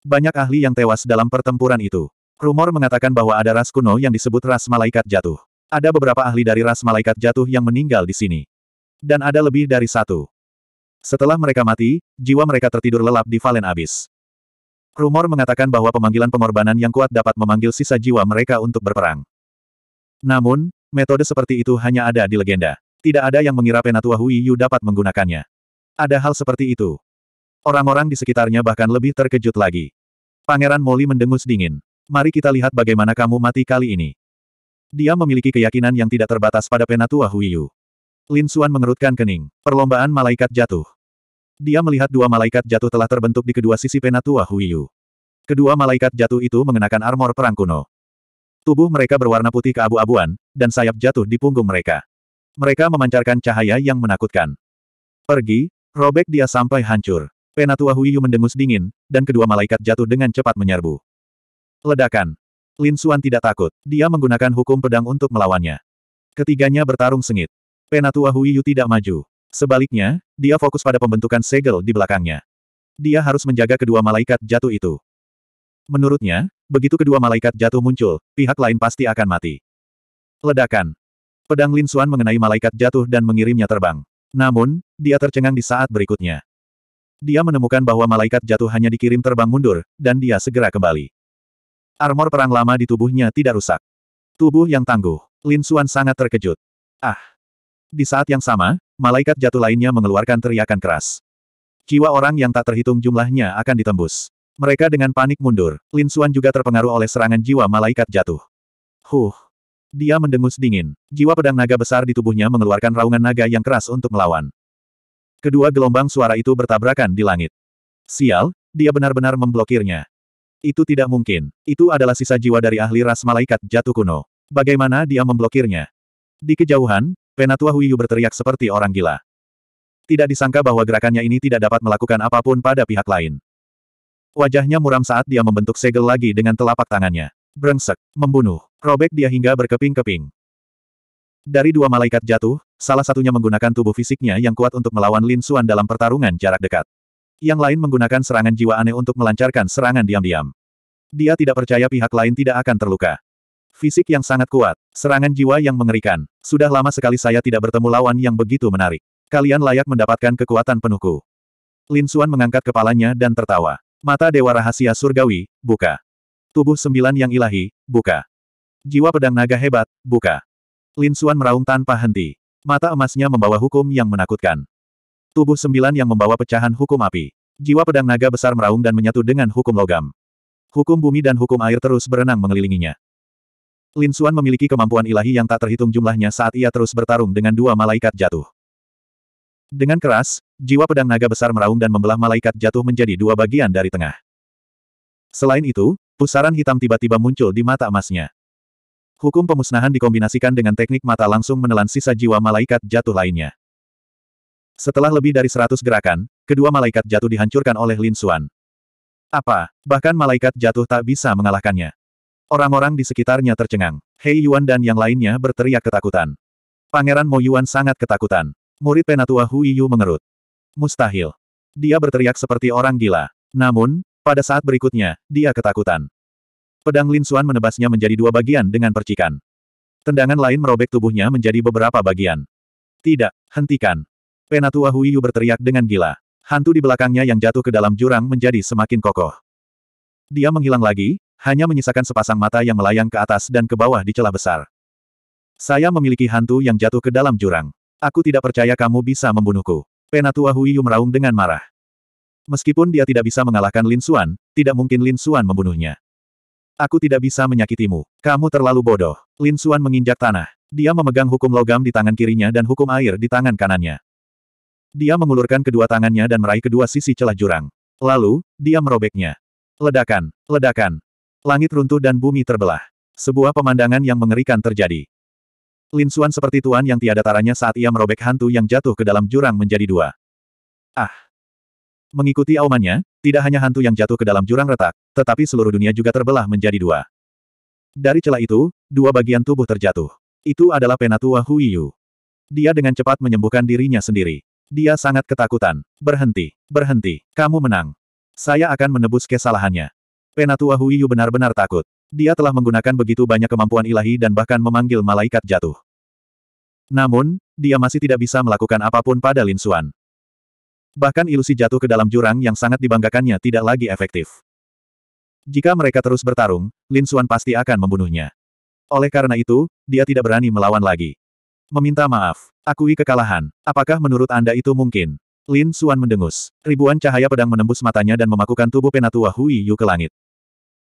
A: Banyak ahli yang tewas dalam pertempuran itu. Rumor mengatakan bahwa ada ras kuno yang disebut ras malaikat jatuh. Ada beberapa ahli dari ras malaikat jatuh yang meninggal di sini. Dan ada lebih dari satu. Setelah mereka mati, jiwa mereka tertidur lelap di Valen Abyss. Rumor mengatakan bahwa pemanggilan pengorbanan yang kuat dapat memanggil sisa jiwa mereka untuk berperang. Namun, metode seperti itu hanya ada di legenda. Tidak ada yang mengira Penatua Hui Yu dapat menggunakannya. Ada hal seperti itu. Orang-orang di sekitarnya bahkan lebih terkejut lagi. Pangeran Molly mendengus dingin. Mari kita lihat bagaimana kamu mati kali ini. Dia memiliki keyakinan yang tidak terbatas pada Penatua Hui Yu. Lin Xuan mengerutkan kening. Perlombaan malaikat jatuh. Dia melihat dua malaikat jatuh telah terbentuk di kedua sisi penatua Huiyu. Kedua malaikat jatuh itu mengenakan armor perang kuno. Tubuh mereka berwarna putih keabu-abuan, dan sayap jatuh di punggung mereka. Mereka memancarkan cahaya yang menakutkan. Pergi, robek dia sampai hancur. Penatua Huiyu mendengus dingin, dan kedua malaikat jatuh dengan cepat menyerbu. Ledakan. Lin Xuan tidak takut. Dia menggunakan hukum pedang untuk melawannya. Ketiganya bertarung sengit. Penatua Huiyu tidak maju. Sebaliknya, dia fokus pada pembentukan segel di belakangnya. Dia harus menjaga kedua malaikat jatuh itu. Menurutnya, begitu kedua malaikat jatuh muncul, pihak lain pasti akan mati. Ledakan. Pedang Lin Xuan mengenai malaikat jatuh dan mengirimnya terbang. Namun, dia tercengang di saat berikutnya. Dia menemukan bahwa malaikat jatuh hanya dikirim terbang mundur, dan dia segera kembali. Armor perang lama di tubuhnya tidak rusak. Tubuh yang tangguh. Lin Xuan sangat terkejut. Ah! Di saat yang sama, malaikat jatuh lainnya mengeluarkan teriakan keras. Jiwa orang yang tak terhitung jumlahnya akan ditembus. Mereka dengan panik mundur. Lin Xuan juga terpengaruh oleh serangan jiwa malaikat jatuh. Huh. Dia mendengus dingin. Jiwa pedang naga besar di tubuhnya mengeluarkan raungan naga yang keras untuk melawan. Kedua gelombang suara itu bertabrakan di langit. Sial, dia benar-benar memblokirnya. Itu tidak mungkin. Itu adalah sisa jiwa dari ahli ras malaikat jatuh kuno. Bagaimana dia memblokirnya? Di kejauhan, Penatua Huiyu berteriak seperti orang gila. Tidak disangka bahwa gerakannya ini tidak dapat melakukan apa pun pada pihak lain. Wajahnya muram saat dia membentuk segel lagi dengan telapak tangannya. Brengsek, membunuh, robek dia hingga berkeping-keping. Dari dua malaikat jatuh, salah satunya menggunakan tubuh fisiknya yang kuat untuk melawan Lin Xuan dalam pertarungan jarak dekat. Yang lain menggunakan serangan jiwa aneh untuk melancarkan serangan diam-diam. Dia tidak percaya pihak lain tidak akan terluka. Fisik yang sangat kuat, serangan jiwa yang mengerikan. Sudah lama sekali saya tidak bertemu lawan yang begitu menarik. Kalian layak mendapatkan kekuatan penuhku. Lin Xuan mengangkat kepalanya dan tertawa. Mata Dewa Rahasia Surgawi, buka. Tubuh sembilan yang ilahi, buka. Jiwa pedang naga hebat, buka. Lin Xuan meraung tanpa henti. Mata emasnya membawa hukum yang menakutkan. Tubuh sembilan yang membawa pecahan hukum api. Jiwa pedang naga besar meraung dan menyatu dengan hukum logam. Hukum bumi dan hukum air terus berenang mengelilinginya. Lin Xuan memiliki kemampuan ilahi yang tak terhitung jumlahnya saat ia terus bertarung dengan dua malaikat jatuh. Dengan keras, jiwa pedang naga besar meraung dan membelah malaikat jatuh menjadi dua bagian dari tengah. Selain itu, pusaran hitam tiba-tiba muncul di mata emasnya. Hukum pemusnahan dikombinasikan dengan teknik mata langsung menelan sisa jiwa malaikat jatuh lainnya. Setelah lebih dari seratus gerakan, kedua malaikat jatuh dihancurkan oleh Lin Xuan. Apa, bahkan malaikat jatuh tak bisa mengalahkannya. Orang-orang di sekitarnya tercengang. Hei Yuan dan yang lainnya berteriak ketakutan. Pangeran Mo Yuan sangat ketakutan. Murid penatua Hu Yu mengerut. Mustahil. Dia berteriak seperti orang gila. Namun, pada saat berikutnya, dia ketakutan. Pedang Lin Xuan menebasnya menjadi dua bagian dengan percikan. Tendangan lain merobek tubuhnya menjadi beberapa bagian. Tidak, hentikan. Penatua Hu Yu berteriak dengan gila. Hantu di belakangnya yang jatuh ke dalam jurang menjadi semakin kokoh. Dia menghilang lagi, hanya menyisakan sepasang mata yang melayang ke atas dan ke bawah di celah besar. Saya memiliki hantu yang jatuh ke dalam jurang. Aku tidak percaya kamu bisa membunuhku. Penatua Huiyu meraung dengan marah. Meskipun dia tidak bisa mengalahkan Lin Xuan, tidak mungkin Lin Xuan membunuhnya. Aku tidak bisa menyakitimu. Kamu terlalu bodoh. Lin Xuan menginjak tanah. Dia memegang hukum logam di tangan kirinya dan hukum air di tangan kanannya. Dia mengulurkan kedua tangannya dan meraih kedua sisi celah jurang. Lalu, dia merobeknya. Ledakan, ledakan. Langit runtuh dan bumi terbelah. Sebuah pemandangan yang mengerikan terjadi. Lin Xuan seperti tuan yang tiada taranya saat ia merobek hantu yang jatuh ke dalam jurang menjadi dua. Ah! Mengikuti aumannya, tidak hanya hantu yang jatuh ke dalam jurang retak, tetapi seluruh dunia juga terbelah menjadi dua. Dari celah itu, dua bagian tubuh terjatuh. Itu adalah penatua Hu Yu. Dia dengan cepat menyembuhkan dirinya sendiri. Dia sangat ketakutan. Berhenti, berhenti, kamu menang. Saya akan menebus kesalahannya. Penatua Hu Yu benar-benar takut. Dia telah menggunakan begitu banyak kemampuan ilahi dan bahkan memanggil malaikat jatuh. Namun, dia masih tidak bisa melakukan apa pun pada Lin Xuan. Bahkan ilusi jatuh ke dalam jurang yang sangat dibanggakannya tidak lagi efektif. Jika mereka terus bertarung, Lin Xuan pasti akan membunuhnya. Oleh karena itu, dia tidak berani melawan lagi. Meminta maaf. Akui kekalahan. Apakah menurut Anda itu mungkin? Lin Xuan mendengus. Ribuan cahaya pedang menembus matanya dan memakukan tubuh penatua Hui Yu ke langit.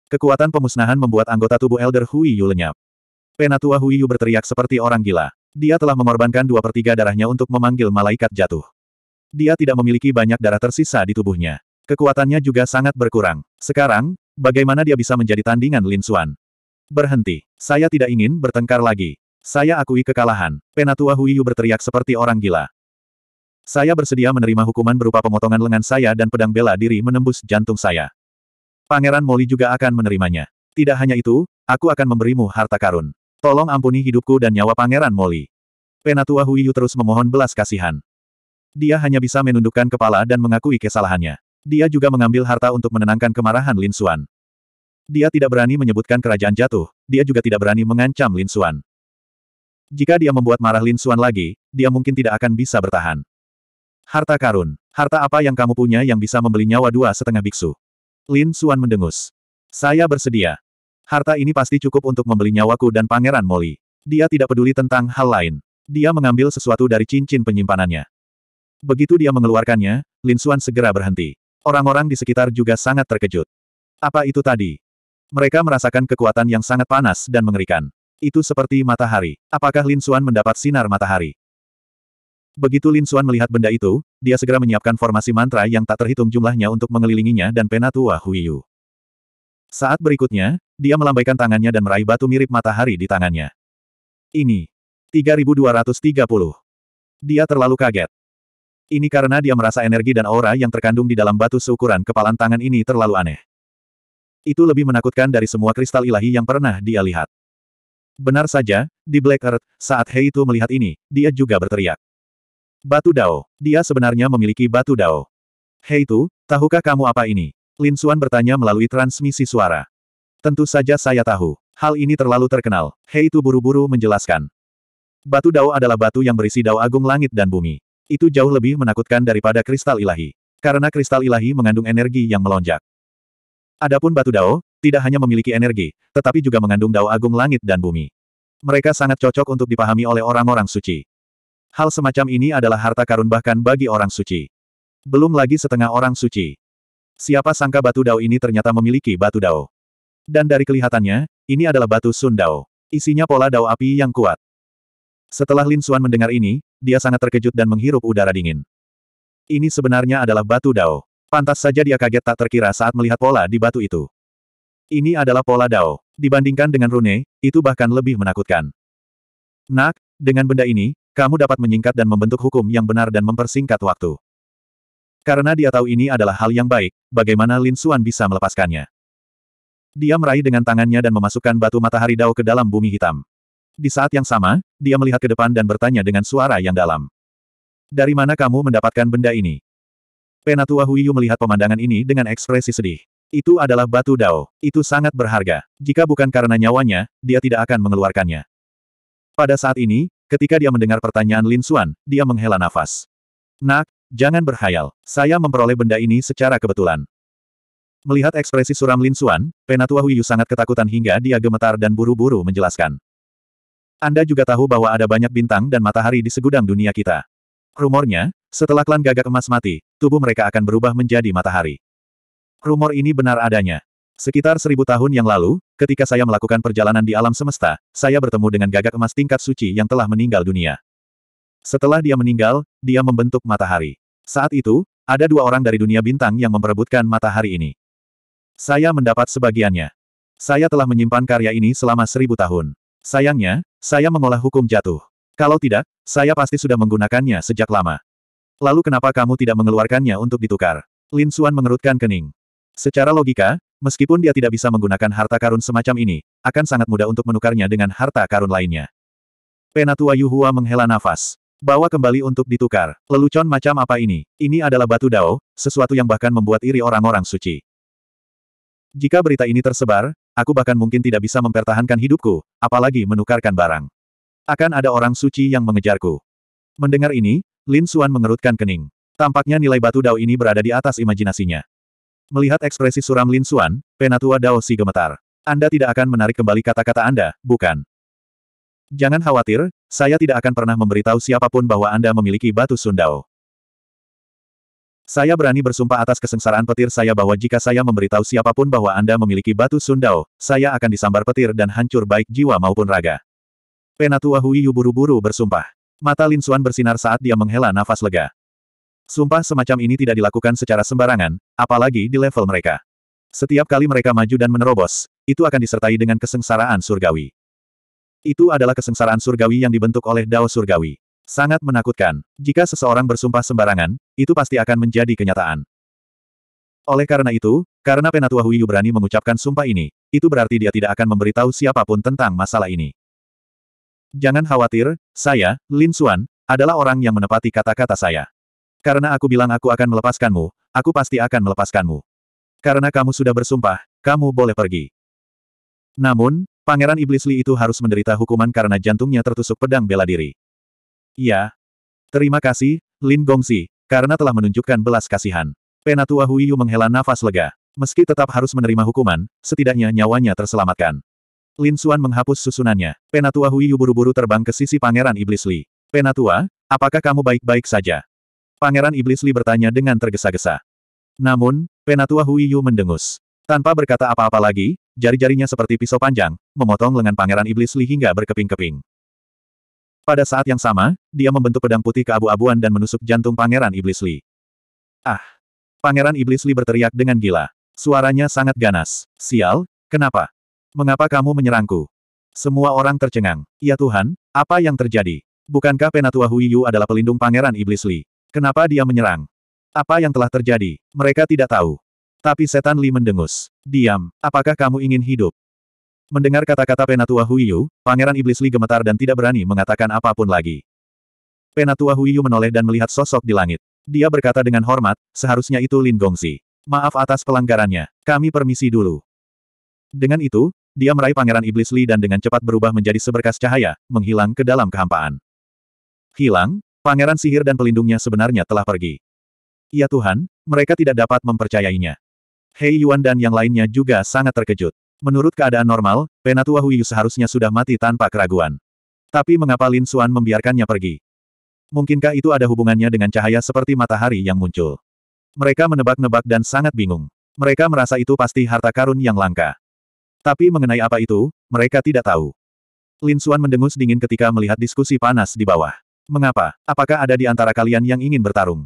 A: Kekuatan pemusnahan membuat anggota tubuh Elder Hui Yu lenyap. Penatua Hui Yu berteriak seperti orang gila. Dia telah mengorbankan dua per tiga darahnya untuk memanggil malaikat jatuh. Dia tidak memiliki banyak darah tersisa di tubuhnya. Kekuatannya juga sangat berkurang. Sekarang, bagaimana dia bisa menjadi tandingan Lin Xuan? Berhenti. Saya tidak ingin bertengkar lagi. Saya akui kekalahan. Penatua Hui Yu berteriak seperti orang gila. Saya bersedia menerima hukuman berupa pemotongan lengan saya dan pedang bela diri menembus jantung saya. Pangeran Molly juga akan menerimanya. Tidak hanya itu, aku akan memberimu harta karun. Tolong ampuni hidupku dan nyawa Pangeran Molly. Penatua Huiyu terus memohon belas kasihan. Dia hanya bisa menundukkan kepala dan mengakui kesalahannya. Dia juga mengambil harta untuk menenangkan kemarahan Lin Xuan. Dia tidak berani menyebutkan kerajaan jatuh, dia juga tidak berani mengancam Lin Xuan. Jika dia membuat marah Lin Xuan lagi, dia mungkin tidak akan bisa bertahan. Harta karun. Harta apa yang kamu punya yang bisa membeli nyawa dua setengah biksu? Lin Xuan mendengus. Saya bersedia. Harta ini pasti cukup untuk membeli nyawaku dan Pangeran Molly. Dia tidak peduli tentang hal lain. Dia mengambil sesuatu dari cincin penyimpanannya. Begitu dia mengeluarkannya, Lin Xuan segera berhenti. Orang-orang di sekitar juga sangat terkejut. Apa itu tadi? Mereka merasakan kekuatan yang sangat panas dan mengerikan. Itu seperti matahari. Apakah Lin Xuan mendapat sinar matahari? Begitu Lin Xuan melihat benda itu, dia segera menyiapkan formasi mantra yang tak terhitung jumlahnya untuk mengelilinginya dan penatua Huiyu. Saat berikutnya, dia melambaikan tangannya dan meraih batu mirip matahari di tangannya. Ini. 3230. Dia terlalu kaget. Ini karena dia merasa energi dan aura yang terkandung di dalam batu seukuran kepalan tangan ini terlalu aneh. Itu lebih menakutkan dari semua kristal ilahi yang pernah dia lihat. Benar saja, di Black Earth, saat Hei itu melihat ini, dia juga berteriak. Batu Dao. Dia sebenarnya memiliki batu Dao. Hei itu, tahukah kamu apa ini? Lin Xuan bertanya melalui transmisi suara. Tentu saja saya tahu. Hal ini terlalu terkenal. Hei itu buru-buru menjelaskan. Batu Dao adalah batu yang berisi Dao Agung Langit dan Bumi. Itu jauh lebih menakutkan daripada kristal ilahi. Karena kristal ilahi mengandung energi yang melonjak. Adapun batu Dao, tidak hanya memiliki energi, tetapi juga mengandung Dao Agung Langit dan Bumi. Mereka sangat cocok untuk dipahami oleh orang-orang suci. Hal semacam ini adalah harta karun bahkan bagi orang suci. Belum lagi setengah orang suci. Siapa sangka batu Dao ini ternyata memiliki batu Dao. Dan dari kelihatannya, ini adalah batu Sun Dao. Isinya pola Dao api yang kuat. Setelah Lin Xuan mendengar ini, dia sangat terkejut dan menghirup udara dingin. Ini sebenarnya adalah batu Dao. Pantas saja dia kaget tak terkira saat melihat pola di batu itu. Ini adalah pola Dao. Dibandingkan dengan rune, itu bahkan lebih menakutkan. Nak, dengan benda ini, kamu dapat menyingkat dan membentuk hukum yang benar dan mempersingkat waktu. Karena dia tahu ini adalah hal yang baik, bagaimana Lin Xuan bisa melepaskannya. Dia meraih dengan tangannya dan memasukkan batu matahari Dao ke dalam bumi hitam. Di saat yang sama, dia melihat ke depan dan bertanya dengan suara yang dalam. Dari mana kamu mendapatkan benda ini? Penatua Huiyu melihat pemandangan ini dengan ekspresi sedih. Itu adalah batu Dao. Itu sangat berharga. Jika bukan karena nyawanya, dia tidak akan mengeluarkannya. Pada saat ini, ketika dia mendengar pertanyaan Lin Xuan, dia menghela nafas. Nak, jangan berhayal. Saya memperoleh benda ini secara kebetulan. Melihat ekspresi suram Lin Xuan, Penatua Huiyu sangat ketakutan hingga dia gemetar dan buru-buru menjelaskan. Anda juga tahu bahwa ada banyak bintang dan matahari di segudang dunia kita. Rumornya, setelah klan gagak emas mati, tubuh mereka akan berubah menjadi matahari. Rumor ini benar adanya. Sekitar seribu tahun yang lalu, ketika saya melakukan perjalanan di alam semesta, saya bertemu dengan gagak emas tingkat suci yang telah meninggal dunia. Setelah dia meninggal, dia membentuk matahari. Saat itu, ada dua orang dari dunia bintang yang memperebutkan matahari ini. Saya mendapat sebagiannya. Saya telah menyimpan karya ini selama seribu tahun. Sayangnya, saya mengolah hukum jatuh. Kalau tidak, saya pasti sudah menggunakannya sejak lama. Lalu kenapa kamu tidak mengeluarkannya untuk ditukar? Lin Xuan mengerutkan kening. Secara logika, meskipun dia tidak bisa menggunakan harta karun semacam ini, akan sangat mudah untuk menukarnya dengan harta karun lainnya. Penatua Yuhua menghela nafas. Bawa kembali untuk ditukar. Lelucon macam apa ini? Ini adalah batu dao, sesuatu yang bahkan membuat iri orang-orang suci. Jika berita ini tersebar, aku bahkan mungkin tidak bisa mempertahankan hidupku, apalagi menukarkan barang. Akan ada orang suci yang mengejarku. Mendengar ini, Lin Xuan mengerutkan kening. Tampaknya nilai batu Dao ini berada di atas imajinasinya. Melihat ekspresi suram Lin Xuan, penatua Dao si gemetar. Anda tidak akan menarik kembali kata-kata Anda, bukan? Jangan khawatir, saya tidak akan pernah memberitahu siapa pun bahwa Anda memiliki batu Sundao. Saya berani bersumpah atas kesengsaraan petir saya bahwa jika saya memberitahu siapa pun bahwa Anda memiliki batu Sundao, saya akan disambar petir dan hancur baik jiwa maupun raga. Penatua Hui buru-buru bersumpah. Mata Lin Xuan bersinar saat dia menghela nafas lega. Sumpah semacam ini tidak dilakukan secara sembarangan, apalagi di level mereka. Setiap kali mereka maju dan menerobos, itu akan disertai dengan kesengsaraan surgawi. Itu adalah kesengsaraan surgawi yang dibentuk oleh Dao Surgawi. Sangat menakutkan. Jika seseorang bersumpah sembarangan, itu pasti akan menjadi kenyataan. Oleh karena itu, karena Penatua Huiyu berani mengucapkan sumpah ini, itu berarti dia tidak akan memberitahu siapa pun tentang masalah ini. Jangan khawatir, saya, Lin Xuan, adalah orang yang menepati kata-kata saya. Karena aku bilang aku akan melepaskanmu, aku pasti akan melepaskanmu. Karena kamu sudah bersumpah, kamu boleh pergi. Namun, Pangeran Iblis Li itu harus menderita hukuman karena jantungnya tertusuk pedang bela diri. Ya. Terima kasih, Lin Gongxi, karena telah menunjukkan belas kasihan. Penatua Huiyu menghela nafas lega. Meski tetap harus menerima hukuman, setidaknya nyawanya terselamatkan. Lin Xuan menghapus susunannya. Penatua Huiyu buru-buru terbang ke sisi Pangeran Iblis Li. Penatua, apakah kamu baik-baik saja? Pangeran Iblis Li bertanya dengan tergesa-gesa. Namun, Penatua Hui Yu mendengus. Tanpa berkata apa-apa lagi, jari-jarinya seperti pisau panjang, memotong lengan Pangeran Iblis Li hingga berkeping-keping. Pada saat yang sama, dia membentuk pedang putih keabu-abuan dan menusuk jantung Pangeran Iblis Li. Ah! Pangeran Iblis Li berteriak dengan gila. Suaranya sangat ganas. Sial, kenapa? Mengapa kamu menyerangku? Semua orang tercengang. Ya Tuhan, apa yang terjadi? Bukankah Penatua Hui Yu adalah pelindung Pangeran Iblis Li? Kenapa dia menyerang? Apa yang telah terjadi? Mereka tidak tahu. Tapi setan Li mendengus. Diam, apakah kamu ingin hidup? Mendengar kata-kata Penatua Huiyu, Pangeran Iblis Li gemetar dan tidak berani mengatakan apa pun lagi. Penatua Huiyu menoleh dan melihat sosok di langit. Dia berkata dengan hormat, seharusnya itu Lin Gongxi. Maaf atas pelanggarannya, kami permisi dulu. Dengan itu, dia meraih Pangeran Iblis Li dan dengan cepat berubah menjadi seberkas cahaya, menghilang ke dalam kehampaan. Hilang, Pangeran sihir dan pelindungnya sebenarnya telah pergi. Ya Tuhan, mereka tidak dapat mempercayainya. Hei Yuan dan yang lainnya juga sangat terkejut. Menurut keadaan normal, Penatua Huiyu seharusnya sudah mati tanpa keraguan. Tapi mengapa Lin Xuan membiarkannya pergi? Mungkinkah itu ada hubungannya dengan cahaya seperti matahari yang muncul? Mereka menebak-nebak dan sangat bingung. Mereka merasa itu pasti harta karun yang langka. Tapi mengenai apa itu, mereka tidak tahu. Lin Xuan mendengus dingin ketika melihat diskusi panas di bawah. Mengapa? Apakah ada di antara kalian yang ingin bertarung?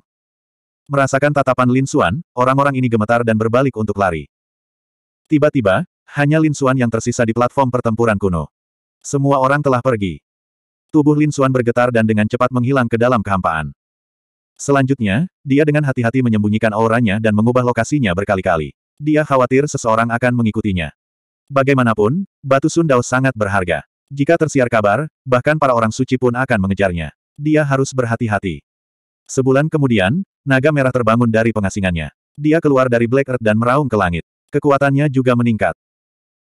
A: Merasakan tatapan Lin Xuan, orang-orang ini gemetar dan berbalik untuk lari. Tiba-tiba, hanya Lin Xuan yang tersisa di platform pertempuran kuno. Semua orang telah pergi. Tubuh Lin Xuan bergetar dan dengan cepat menghilang ke dalam kehampaan. Selanjutnya, dia dengan hati-hati menyembunyikan auranya dan mengubah lokasinya berkali-kali. Dia khawatir seseorang akan mengikutinya. Bagaimanapun, batu Sundao sangat berharga. Jika tersiar kabar, bahkan para orang suci pun akan mengejarnya. Dia harus berhati-hati. Sebulan kemudian, naga merah terbangun dari pengasingannya. Dia keluar dari Black Earth dan meraung ke langit. Kekuatannya juga meningkat.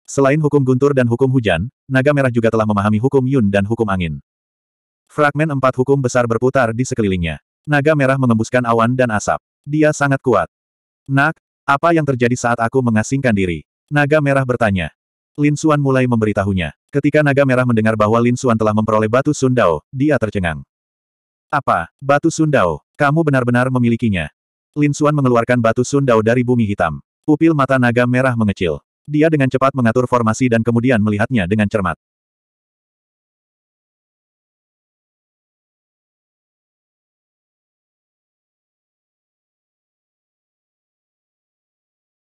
A: Selain hukum guntur dan hukum hujan, naga merah juga telah memahami hukum yun dan hukum angin. Fragmen empat hukum besar berputar di sekelilingnya. Naga merah mengembuskan awan dan asap. Dia sangat kuat. Nak, apa yang terjadi saat aku mengasingkan diri? Naga merah bertanya. Lin Xuan mulai memberitahunya. Ketika naga merah mendengar bahwa Lin Xuan telah memperoleh batu Sundao, dia tercengang. Apa, batu Sundao? Kamu benar-benar memilikinya. Lin Xuan mengeluarkan batu Sundao dari bumi hitam. Pupil mata naga merah mengecil. Dia dengan cepat mengatur formasi dan kemudian melihatnya dengan cermat.